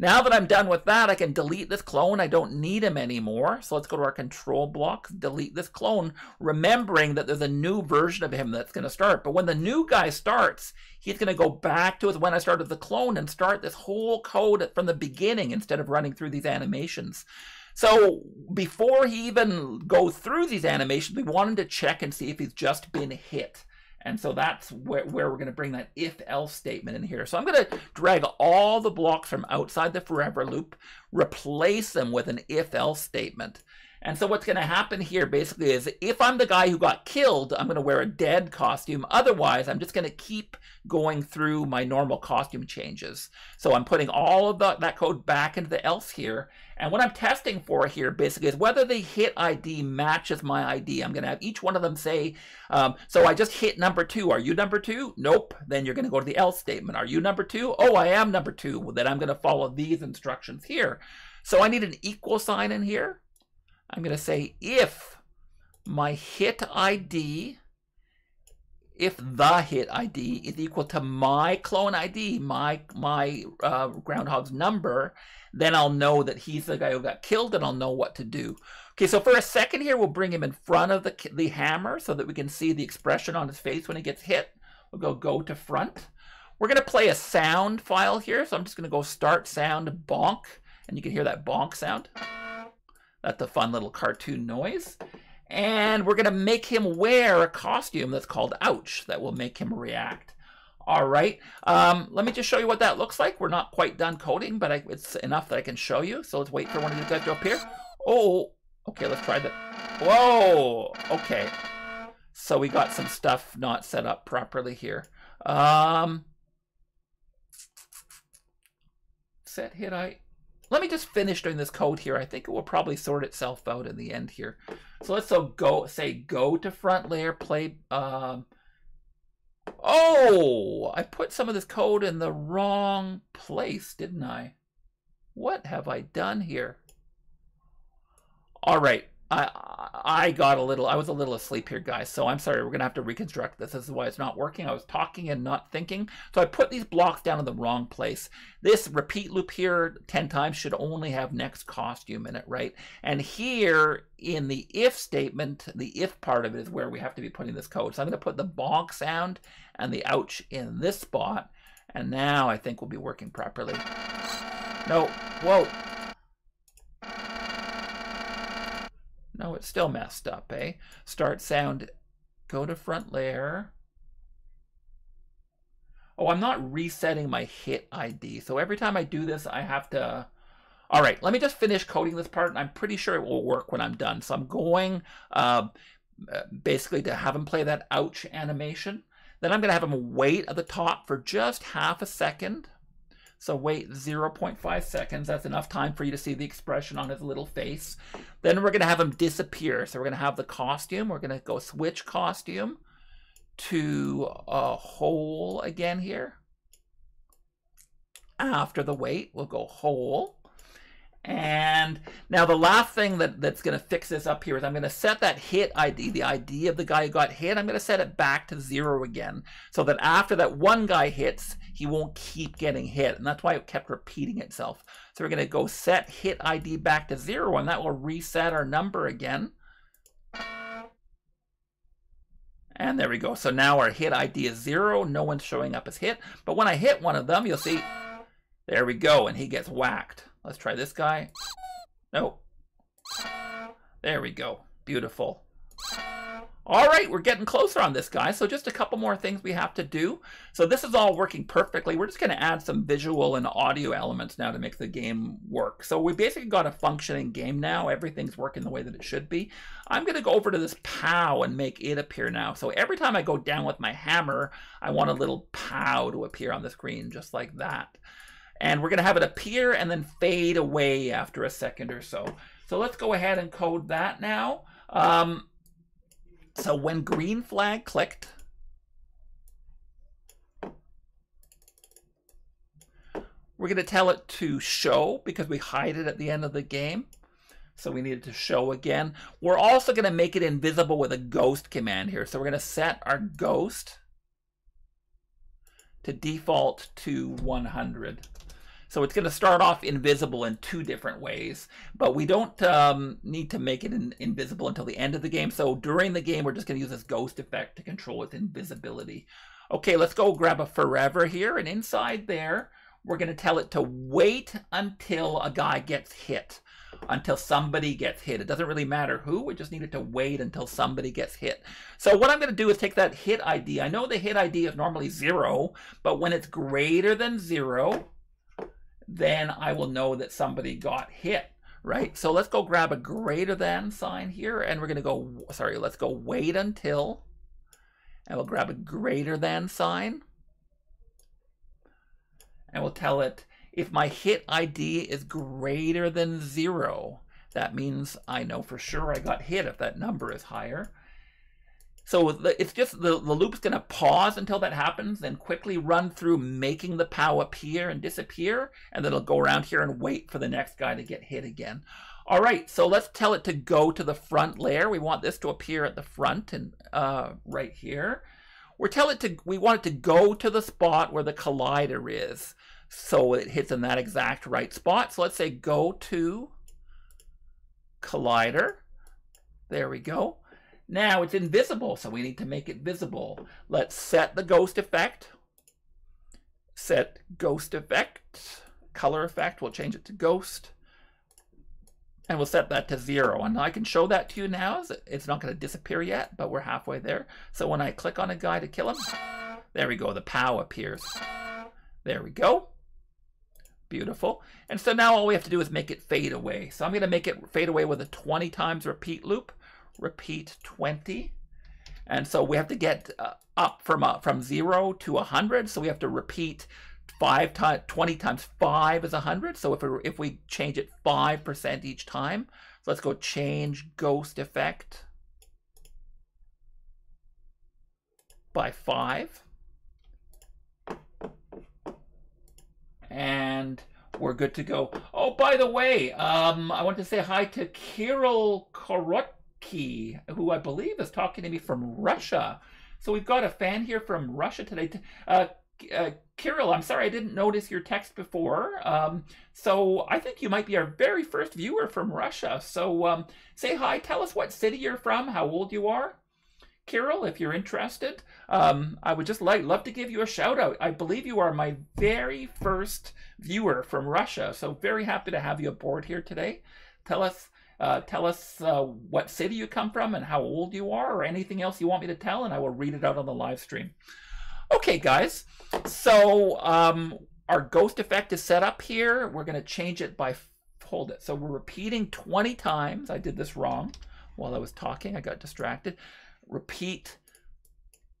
Now that I'm done with that, I can delete this clone. I don't need him anymore. So let's go to our control block, delete this clone, remembering that there's a new version of him that's going to start. But when the new guy starts, he's going to go back to when I started the clone and start this whole code from the beginning instead of running through these animations. So before he even goes through these animations, we want him to check and see if he's just been hit. And so that's where, where we're going to bring that if-else statement in here. So I'm going to drag all the blocks from outside the forever loop, replace them with an if-else statement. And so what's going to happen here basically is if I'm the guy who got killed, I'm going to wear a dead costume. Otherwise, I'm just going to keep going through my normal costume changes. So I'm putting all of the, that code back into the else here. And what I'm testing for here basically is whether the hit ID matches my ID. I'm going to have each one of them say, um, so I just hit number two. Are you number two? Nope. Then you're going to go to the else statement. Are you number two? Oh, I am number two. Well, then I'm going to follow these instructions here. So I need an equal sign in here. I'm going to say if my hit ID, if the hit ID is equal to my clone ID, my my uh, groundhog's number, then I'll know that he's the guy who got killed and I'll know what to do. Okay, so for a second here, we'll bring him in front of the, the hammer so that we can see the expression on his face when he gets hit. We'll go go to front. We're going to play a sound file here, so I'm just going to go start sound bonk, and you can hear that bonk sound. That's a fun little cartoon noise. And we're going to make him wear a costume that's called Ouch that will make him react. All right, um, let me just show you what that looks like. We're not quite done coding, but I, it's enough that I can show you. So let's wait for one of you guys to appear. Oh, okay, let's try that. Whoa, okay. So we got some stuff not set up properly here. Um, set hit I. Let me just finish doing this code here. I think it will probably sort itself out in the end here. So let's so go say go to front layer, play. Um, oh, I put some of this code in the wrong place, didn't I? What have I done here? All right, I I got a little, I was a little asleep here, guys. So I'm sorry, we're gonna have to reconstruct this. This is why it's not working. I was talking and not thinking. So I put these blocks down in the wrong place. This repeat loop here 10 times should only have next costume in it, right? And here in the if statement, the if part of it is where we have to be putting this code. So I'm gonna put the bonk sound and the ouch in this spot. And now I think we'll be working properly. No, whoa. No, it's still messed up, eh? Start sound, go to front layer. Oh, I'm not resetting my hit ID. So every time I do this, I have to... All right, let me just finish coding this part, and I'm pretty sure it will work when I'm done. So I'm going uh, basically to have him play that ouch animation. Then I'm going to have him wait at the top for just half a second. So wait 0.5 seconds. That's enough time for you to see the expression on his little face. Then we're going to have him disappear. So we're going to have the costume. We're going to go switch costume to a hole again here. After the wait, we'll go hole. And now the last thing that, that's going to fix this up here is I'm going to set that hit ID, the ID of the guy who got hit, I'm going to set it back to zero again so that after that one guy hits, he won't keep getting hit. And that's why it kept repeating itself. So we're going to go set hit ID back to zero and that will reset our number again. And there we go. So now our hit ID is zero. No one's showing up as hit. But when I hit one of them, you'll see, there we go. And he gets whacked. Let's try this guy. Nope. There we go. Beautiful. All right, we're getting closer on this guy. So just a couple more things we have to do. So this is all working perfectly. We're just going to add some visual and audio elements now to make the game work. So we basically got a functioning game now. Everything's working the way that it should be. I'm going to go over to this POW and make it appear now. So every time I go down with my hammer, I want a little POW to appear on the screen just like that. And we're going to have it appear and then fade away after a second or so. So let's go ahead and code that now. Um, so when green flag clicked, we're going to tell it to show because we hide it at the end of the game. So we need it to show again. We're also going to make it invisible with a ghost command here. So we're going to set our ghost to default to 100. So it's going to start off invisible in two different ways, but we don't um, need to make it in, invisible until the end of the game. So during the game, we're just going to use this ghost effect to control its invisibility. Okay, let's go grab a forever here, and inside there, we're going to tell it to wait until a guy gets hit, until somebody gets hit. It doesn't really matter who, we just need it to wait until somebody gets hit. So what I'm going to do is take that hit ID. I know the hit ID is normally zero, but when it's greater than zero, then I will know that somebody got hit, right? So let's go grab a greater than sign here, and we're going to go, sorry, let's go wait until, and we'll grab a greater than sign, and we'll tell it if my hit ID is greater than zero, that means I know for sure I got hit if that number is higher. So it's just the, the loop's going to pause until that happens, then quickly run through making the POW appear and disappear, and then it'll go around here and wait for the next guy to get hit again. All right, so let's tell it to go to the front layer. We want this to appear at the front and uh, right here. We're tell it to we want it to go to the spot where the collider is, so it hits in that exact right spot. So let's say go to collider. There we go. Now it's invisible, so we need to make it visible. Let's set the ghost effect. Set ghost effect. Color effect, we'll change it to ghost. And we'll set that to zero. And I can show that to you now. It's not going to disappear yet, but we're halfway there. So when I click on a guy to kill him, there we go. The POW appears. There we go. Beautiful. And so now all we have to do is make it fade away. So I'm going to make it fade away with a 20 times repeat loop repeat 20. And so we have to get uh, up from uh, from 0 to 100. So we have to repeat 5 times 20 times 5 is 100. So if, we, if we change it 5% each time, so let's go change ghost effect by 5. And we're good to go. Oh, by the way, um, I want to say hi to Kirill Korot Key, who I believe is talking to me from Russia. So we've got a fan here from Russia today. Uh, uh, Kirill, I'm sorry I didn't notice your text before. Um, so I think you might be our very first viewer from Russia. So um, say hi, tell us what city you're from, how old you are. Kirill, if you're interested, um, I would just like love to give you a shout out. I believe you are my very first viewer from Russia. So very happy to have you aboard here today. Tell us uh, tell us uh, what city you come from and how old you are, or anything else you want me to tell, and I will read it out on the live stream. Okay, guys. So um, our ghost effect is set up here. We're going to change it by hold it. So we're repeating 20 times. I did this wrong while I was talking. I got distracted. Repeat.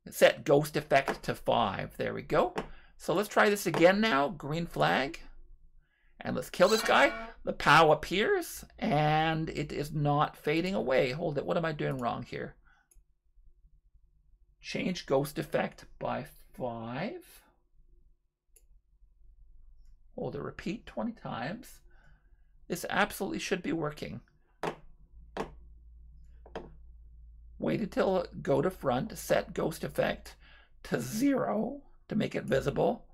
Set ghost effect to five. There we go. So let's try this again now. Green flag. And let's kill this guy. The POW appears, and it is not fading away. Hold it. What am I doing wrong here? Change ghost effect by 5. Hold it. Repeat 20 times. This absolutely should be working. Wait until go to front, set ghost effect to 0 to make it visible.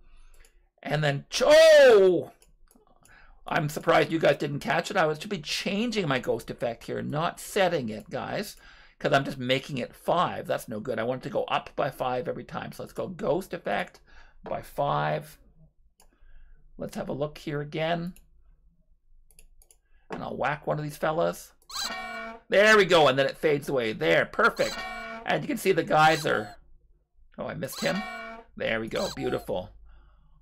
And then, oh! I'm surprised you guys didn't catch it. I was to be changing my ghost effect here, not setting it, guys, because I'm just making it 5. That's no good. I want it to go up by 5 every time. So let's go ghost effect by 5. Let's have a look here again. And I'll whack one of these fellas. There we go, and then it fades away. There, perfect. And you can see the guys are... Oh, I missed him. There we go, beautiful.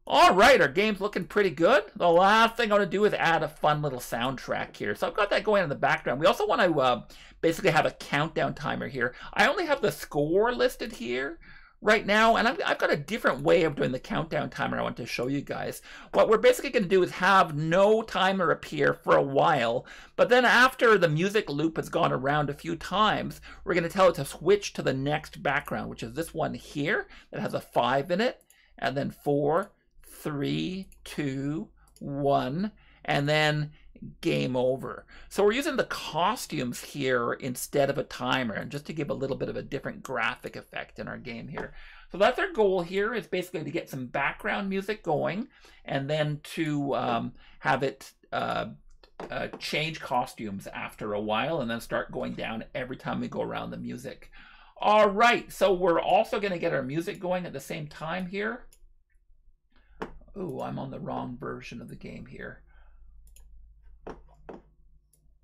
All right, our game's looking pretty good. The last thing I want to do is add a fun little soundtrack here. So I've got that going in the background. We also want to uh, basically have a countdown timer here. I only have the score listed here right now, and I've, I've, got a different way of doing the countdown timer I want to show you guys. What we're basically going to do is have no timer appear for a while, but then after the music loop has gone around a few times, we're going to tell it to switch to the next background, which is this one here that has a 5 in it, and then 4, three, two, one, and then game over. So we're using the costumes here instead of a timer, and just to give a little bit of a different graphic effect in our game here. So that's our goal here is basically to get some background music going and then to um, have it uh, uh, change costumes after a while and then start going down every time we go around the music. All right, so we're also going to get our music going at the same time here. Oh, I'm on the wrong version of the game here.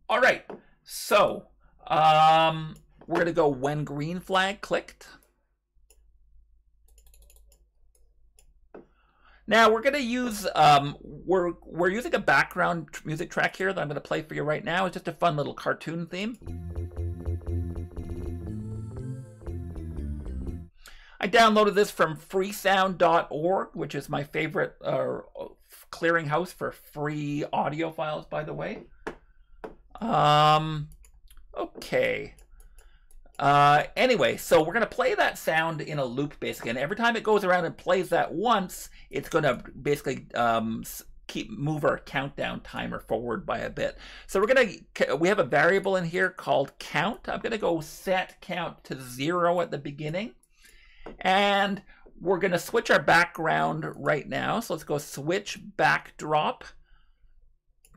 All right, so um, we're going to go when green flag clicked. Now we're to use um, we're we're using a background music track here that I'm to play for you right now. It's just a fun little cartoon theme. I downloaded this from freesound.org, which is my favorite uh, clearinghouse for free audio files, by the way. Um, okay. Uh, anyway, so we're going to play that sound in a loop, basically. And every time it goes around and plays that once, it's going to basically um, keep move our countdown timer forward by a bit. So we're to, we have a variable in here called count. I'm going to go set count to zero at the beginning. And we're going to switch our background right now. So let's go switch backdrop.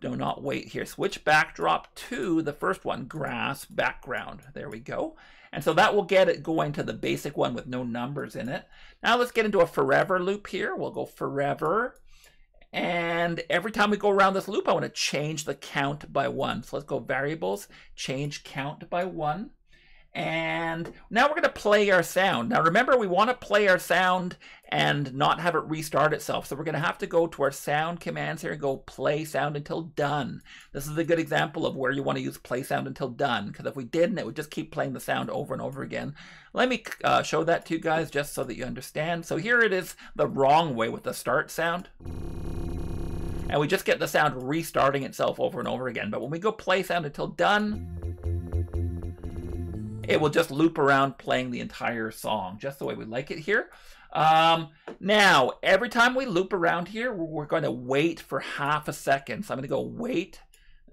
Do not wait here. Switch backdrop to the first one, grass background. There we go. And so that will get it going to the basic one with no numbers in it. Now let's get into a forever loop here. We'll go forever. And every time we go around this loop, I want to change the count by one. So let's go variables, change count by one. And now we're going to play our sound. Now remember, we want to play our sound and not have it restart itself. So we're going to have to go to our sound commands here and go play sound until done. This is a good example of where you want to use play sound until done. Because if we didn't, it would just keep playing the sound over and over again. Let me uh, show that to you guys just so that you understand. So here it is the wrong way with the start sound. And we just get the sound restarting itself over and over again. But when we go play sound until done, it will just loop around playing the entire song, just the way we like it here. Um, now, every time we loop around here, we're going to wait for half a second. So I'm going to go wait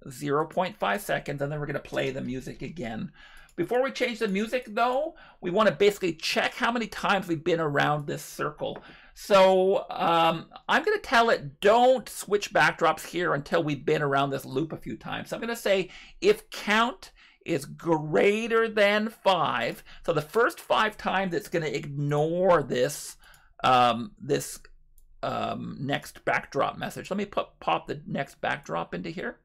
0.5 seconds, and then we're going to play the music again. Before we change the music, though, we want to basically check how many times we've been around this circle. So um, I'm going to tell it don't switch backdrops here until we've been around this loop a few times. So I'm going to say if count is greater than 5. So the first five times it's going to ignore this um, this um, next backdrop message. Let me put, pop the next backdrop into here.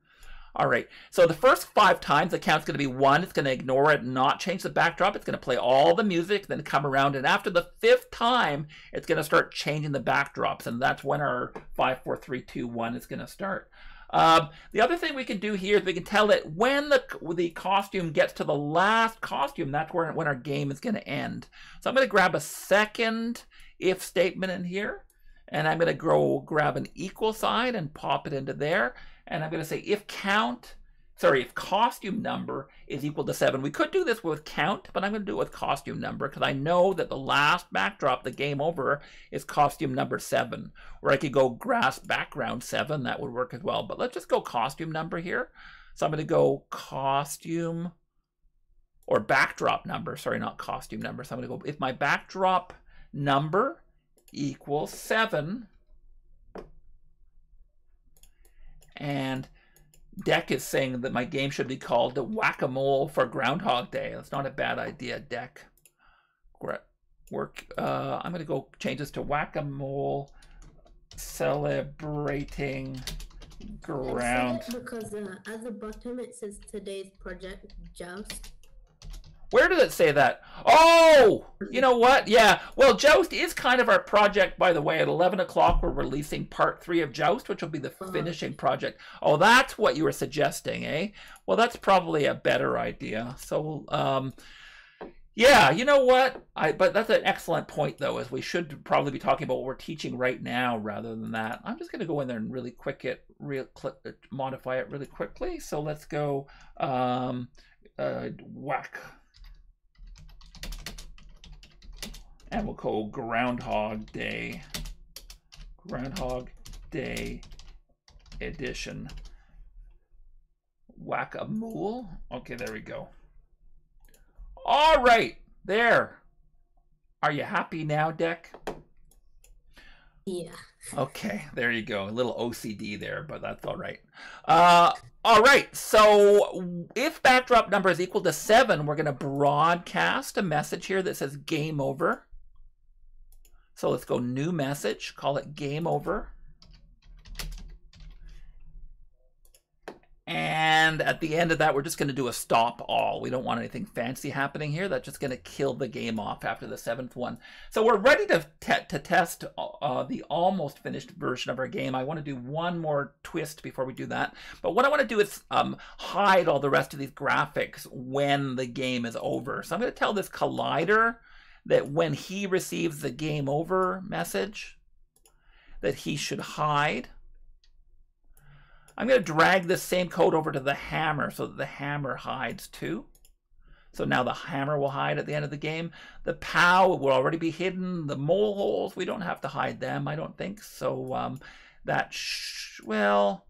All right, so the first five times the count's going to be 1. It's going to ignore it, not change the backdrop. It's going to play all the music, then come around, and after the fifth time, it's going to start changing the backdrops, and that's when our 5, 4, 3, 2, 1 is going to start. Um, the other thing we can do here is we can tell it when the, the costume gets to the last costume, that's where when our game is going to end. So I'm going to grab a second if statement in here, and I'm going to go grab an equal sign and pop it into there, and I'm going to say if count sorry, if costume number is equal to 7. We could do this with count, but I'm going to do it with costume number because I know that the last backdrop, the game over, is costume number 7. Or I could go grass background 7. That would work as well. But let's just go costume number here. So I'm going to go costume or backdrop number. Sorry, not costume number. So I'm going to go if my backdrop number equals 7 and Deck is saying that my game should be called the Whack-A-Mole for Groundhog Day. That's not a bad idea, Deck. Work. Uh, I'm going to go change this to Whack-A-Mole celebrating ground. Because uh, at the bottom it says today's project Joust. Where did it say that? Oh, you know what? Yeah. Well, Joust is kind of our project, by the way. At 11 o'clock, we're releasing part three of Joust, which will be the uh-huh. finishing project. Oh, that's what you were suggesting, eh? Well, that's probably a better idea. So, um, yeah, you know what? I but that's an excellent point, though, as we should probably be talking about what we're teaching right now rather than that. I'm just going to go in there and really quick it, real click, modify it really quickly. So let's go um, uh, whack and we'll call Groundhog Day. Groundhog Day edition. Whack a mole. Okay, there we go. All right, there. Are you happy now, Deck? Yeah. Okay, there you go. A little OCD there, but that's all right. Uh, all right, so if backdrop number is equal to seven, we're going to broadcast a message here that says game over. So let's go new message, call it game over. And at the end of that, we're just going to do a stop all. We don't want anything fancy happening here. That's just going to kill the game off after the seventh one. So we're ready to, te to test uh, the almost finished version of our game. I want to do one more twist before we do that. But what I want to do is um, hide all the rest of these graphics when the game is over. So I'm going to tell this collider that when he receives the game over message, that he should hide. I'm going to drag this same code over to the hammer so that the hammer hides too. So now the hammer will hide at the end of the game. The POW will already be hidden. The mole holes, we don't have to hide them, I don't think. So um, that, well,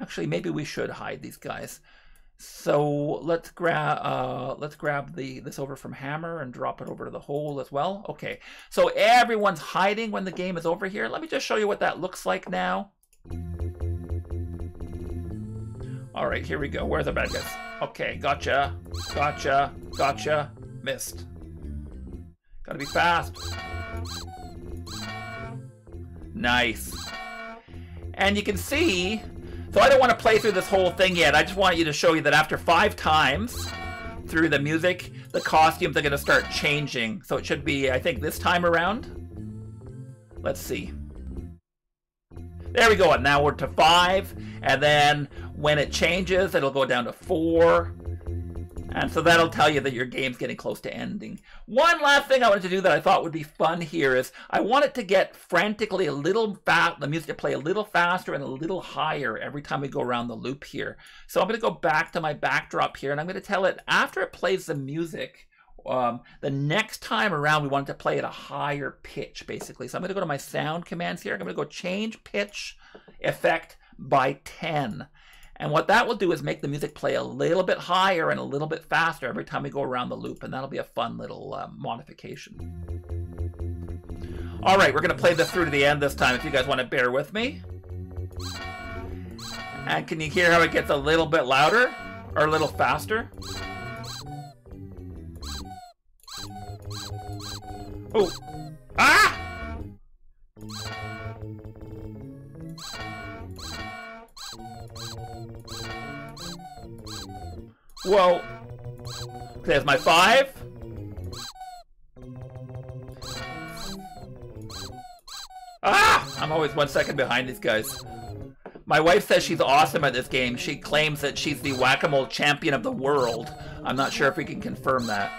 actually, maybe we should hide these guys. So let's grab uh, let's grab the this over from hammer and drop it over to the hole as well. Okay, so everyone's hiding when the game is over here. Let me just show you what that looks like now. All right, here we go. Where's the bad guys? Okay, gotcha, gotcha, gotcha. Missed. Gotta be fast. Nice. And you can see, so I don't want to play through this whole thing yet. I just want you to show you that after five times through the music, the costumes are going to start changing. So it should be, I think, this time around. Let's see. There we go. And now we're to five. And then when it changes, it'll go down to four. And so that'll tell you that your game's getting close to ending. One last thing I wanted to do that I thought would be fun here is I want it to get frantically a little fast, the music to play a little faster and a little higher every time we go around the loop here. So I'm going to go back to my backdrop here and I'm going to tell it after it plays the music, um, the next time around we want it to play at a higher pitch basically. So I'm going to go to my sound commands here. I'm going to go change pitch effect by 10. And what that will do is make the music play a little bit higher and a little bit faster every time we go around the loop. And that'll be a fun little uh, modification. All right, we're going to play this through to the end this time if you guys want to bear with me. And can you hear how it gets a little bit louder or a little faster? Oh. Ah! Whoa. There's my five. Ah! I'm always one second behind these guys. My wife says she's awesome at this game. She claims that she's the whack-a-mole champion of the world. I'm not sure if we can confirm that.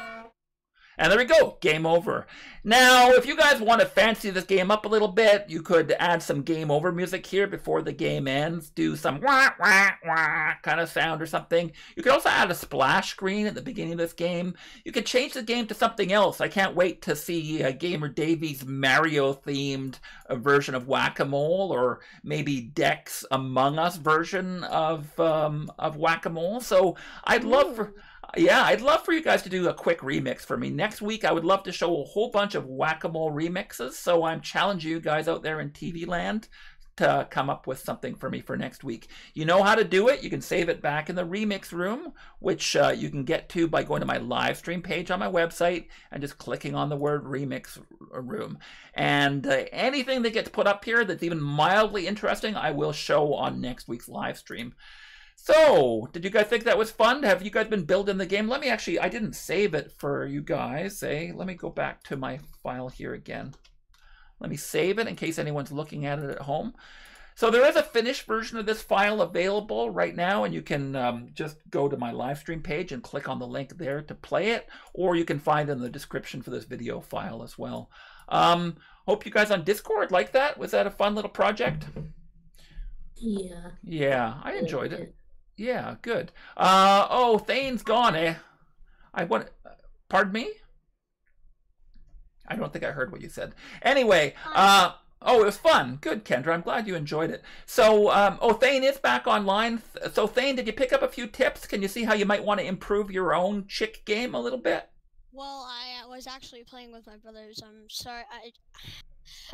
And there we go, game over. Now, if you guys want to fancy this game up a little bit, you could add some game over music here before the game ends. Do some wah, wah, wah kind of sound or something. You could also add a splash screen at the beginning of this game. You could change the game to something else. I can't wait to see uh, Gamer Davy's Mario-themed uh, version of Whack-A-Mole or maybe Deck's Among Us version of, um, of Whack-A-Mole. So I'd love for yeah, I'd love for you guys to do a quick remix for me. Next week, I would love to show a whole bunch of whack-a-mole remixes. So I'm challenging you guys out there in TV land to come up with something for me for next week. You know how to do it. You can save it back in the remix room, which uh, you can get to by going to my live stream page on my website and just clicking on the word remix room. And uh, anything that gets put up here that's even mildly interesting, I will show on next week's live stream. So, did you guys think that was fun? Have you guys been building the game? Let me actually, I didn't save it for you guys. Eh? Let me go back to my file here again. Let me save it in case anyone's looking at it at home. So there is a finished version of this file available right now, and you can um, just go to my live stream page and click on the link there to play it, or you can find in the description for this video file as well. Um, hope you guys on Discord like that. Was that a fun little project? Yeah. Yeah, I enjoyed it. Yeah, good. Uh oh, Thane's gone, eh? I want pardon me? I don't think I heard what you said. Anyway, uh Oh, it was fun. Good, Kendra. I'm glad you enjoyed it. So, um, oh, Thane is back online. So, Thane, did you pick up a few tips? Can you see how you might want to improve your own chick game a little bit? Well, I uh, was actually playing with my brothers. I'm sorry. I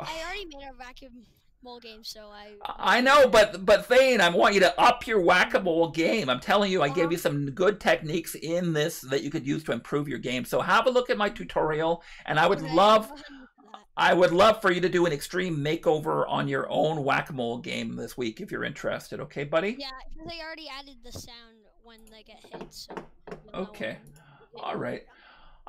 I already made a vacuum mole game, so I. I know, but but Thane, I want you to up your whack-a-mole game. I'm telling you, I gave you uh-huh. some good techniques in this that you could use to improve your game. So have a look at my tutorial, and I would Okay, love go ahead and look at that. I would love for you to do an extreme makeover on your own whack-a-mole game this week if you're interested. Okay, buddy? Yeah, because I already added the sound when they get hit. So. Okay. All right.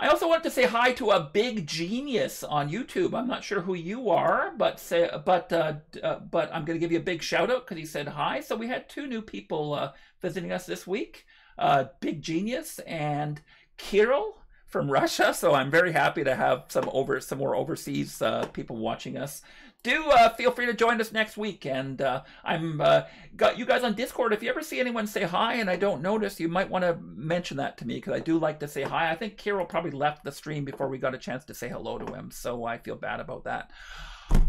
I also wanted to say hi to a big genius on YouTube. I'm not sure who you are, but say, but uh, uh, but I'm going to give you a big shout out because he said hi. So we had two new people uh, visiting us this week. Uh, big genius and Kirill from Russia. So I'm very happy to have some over some more overseas uh, people watching us. Do uh, feel free to join us next week, and uh, I'm uh, got you guys on Discord. If you ever see anyone say hi and I don't notice, you might want to mention that to me because I do like to say hi. I think Kirill probably left the stream before we got a chance to say hello to him, so I feel bad about that.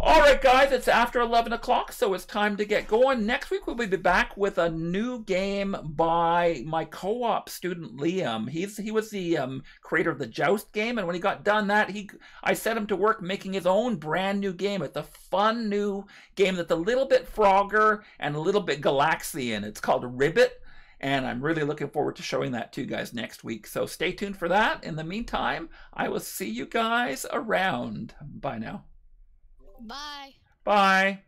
All right, guys, it's after 11 o'clock, so it's time to get going. Next week, we'll be back with a new game by my co op student, Liam. He's He was the um, creator of the Joust game, and when he got done that, he I set him to work making his own brand new game. It's a fun new game that's a little bit Frogger and a little bit Galaxian. It's called Ribbit. And I'm really looking forward to showing that to you guys next week. So stay tuned for that. In the meantime, I will see you guys around. Bye now. Bye. Bye.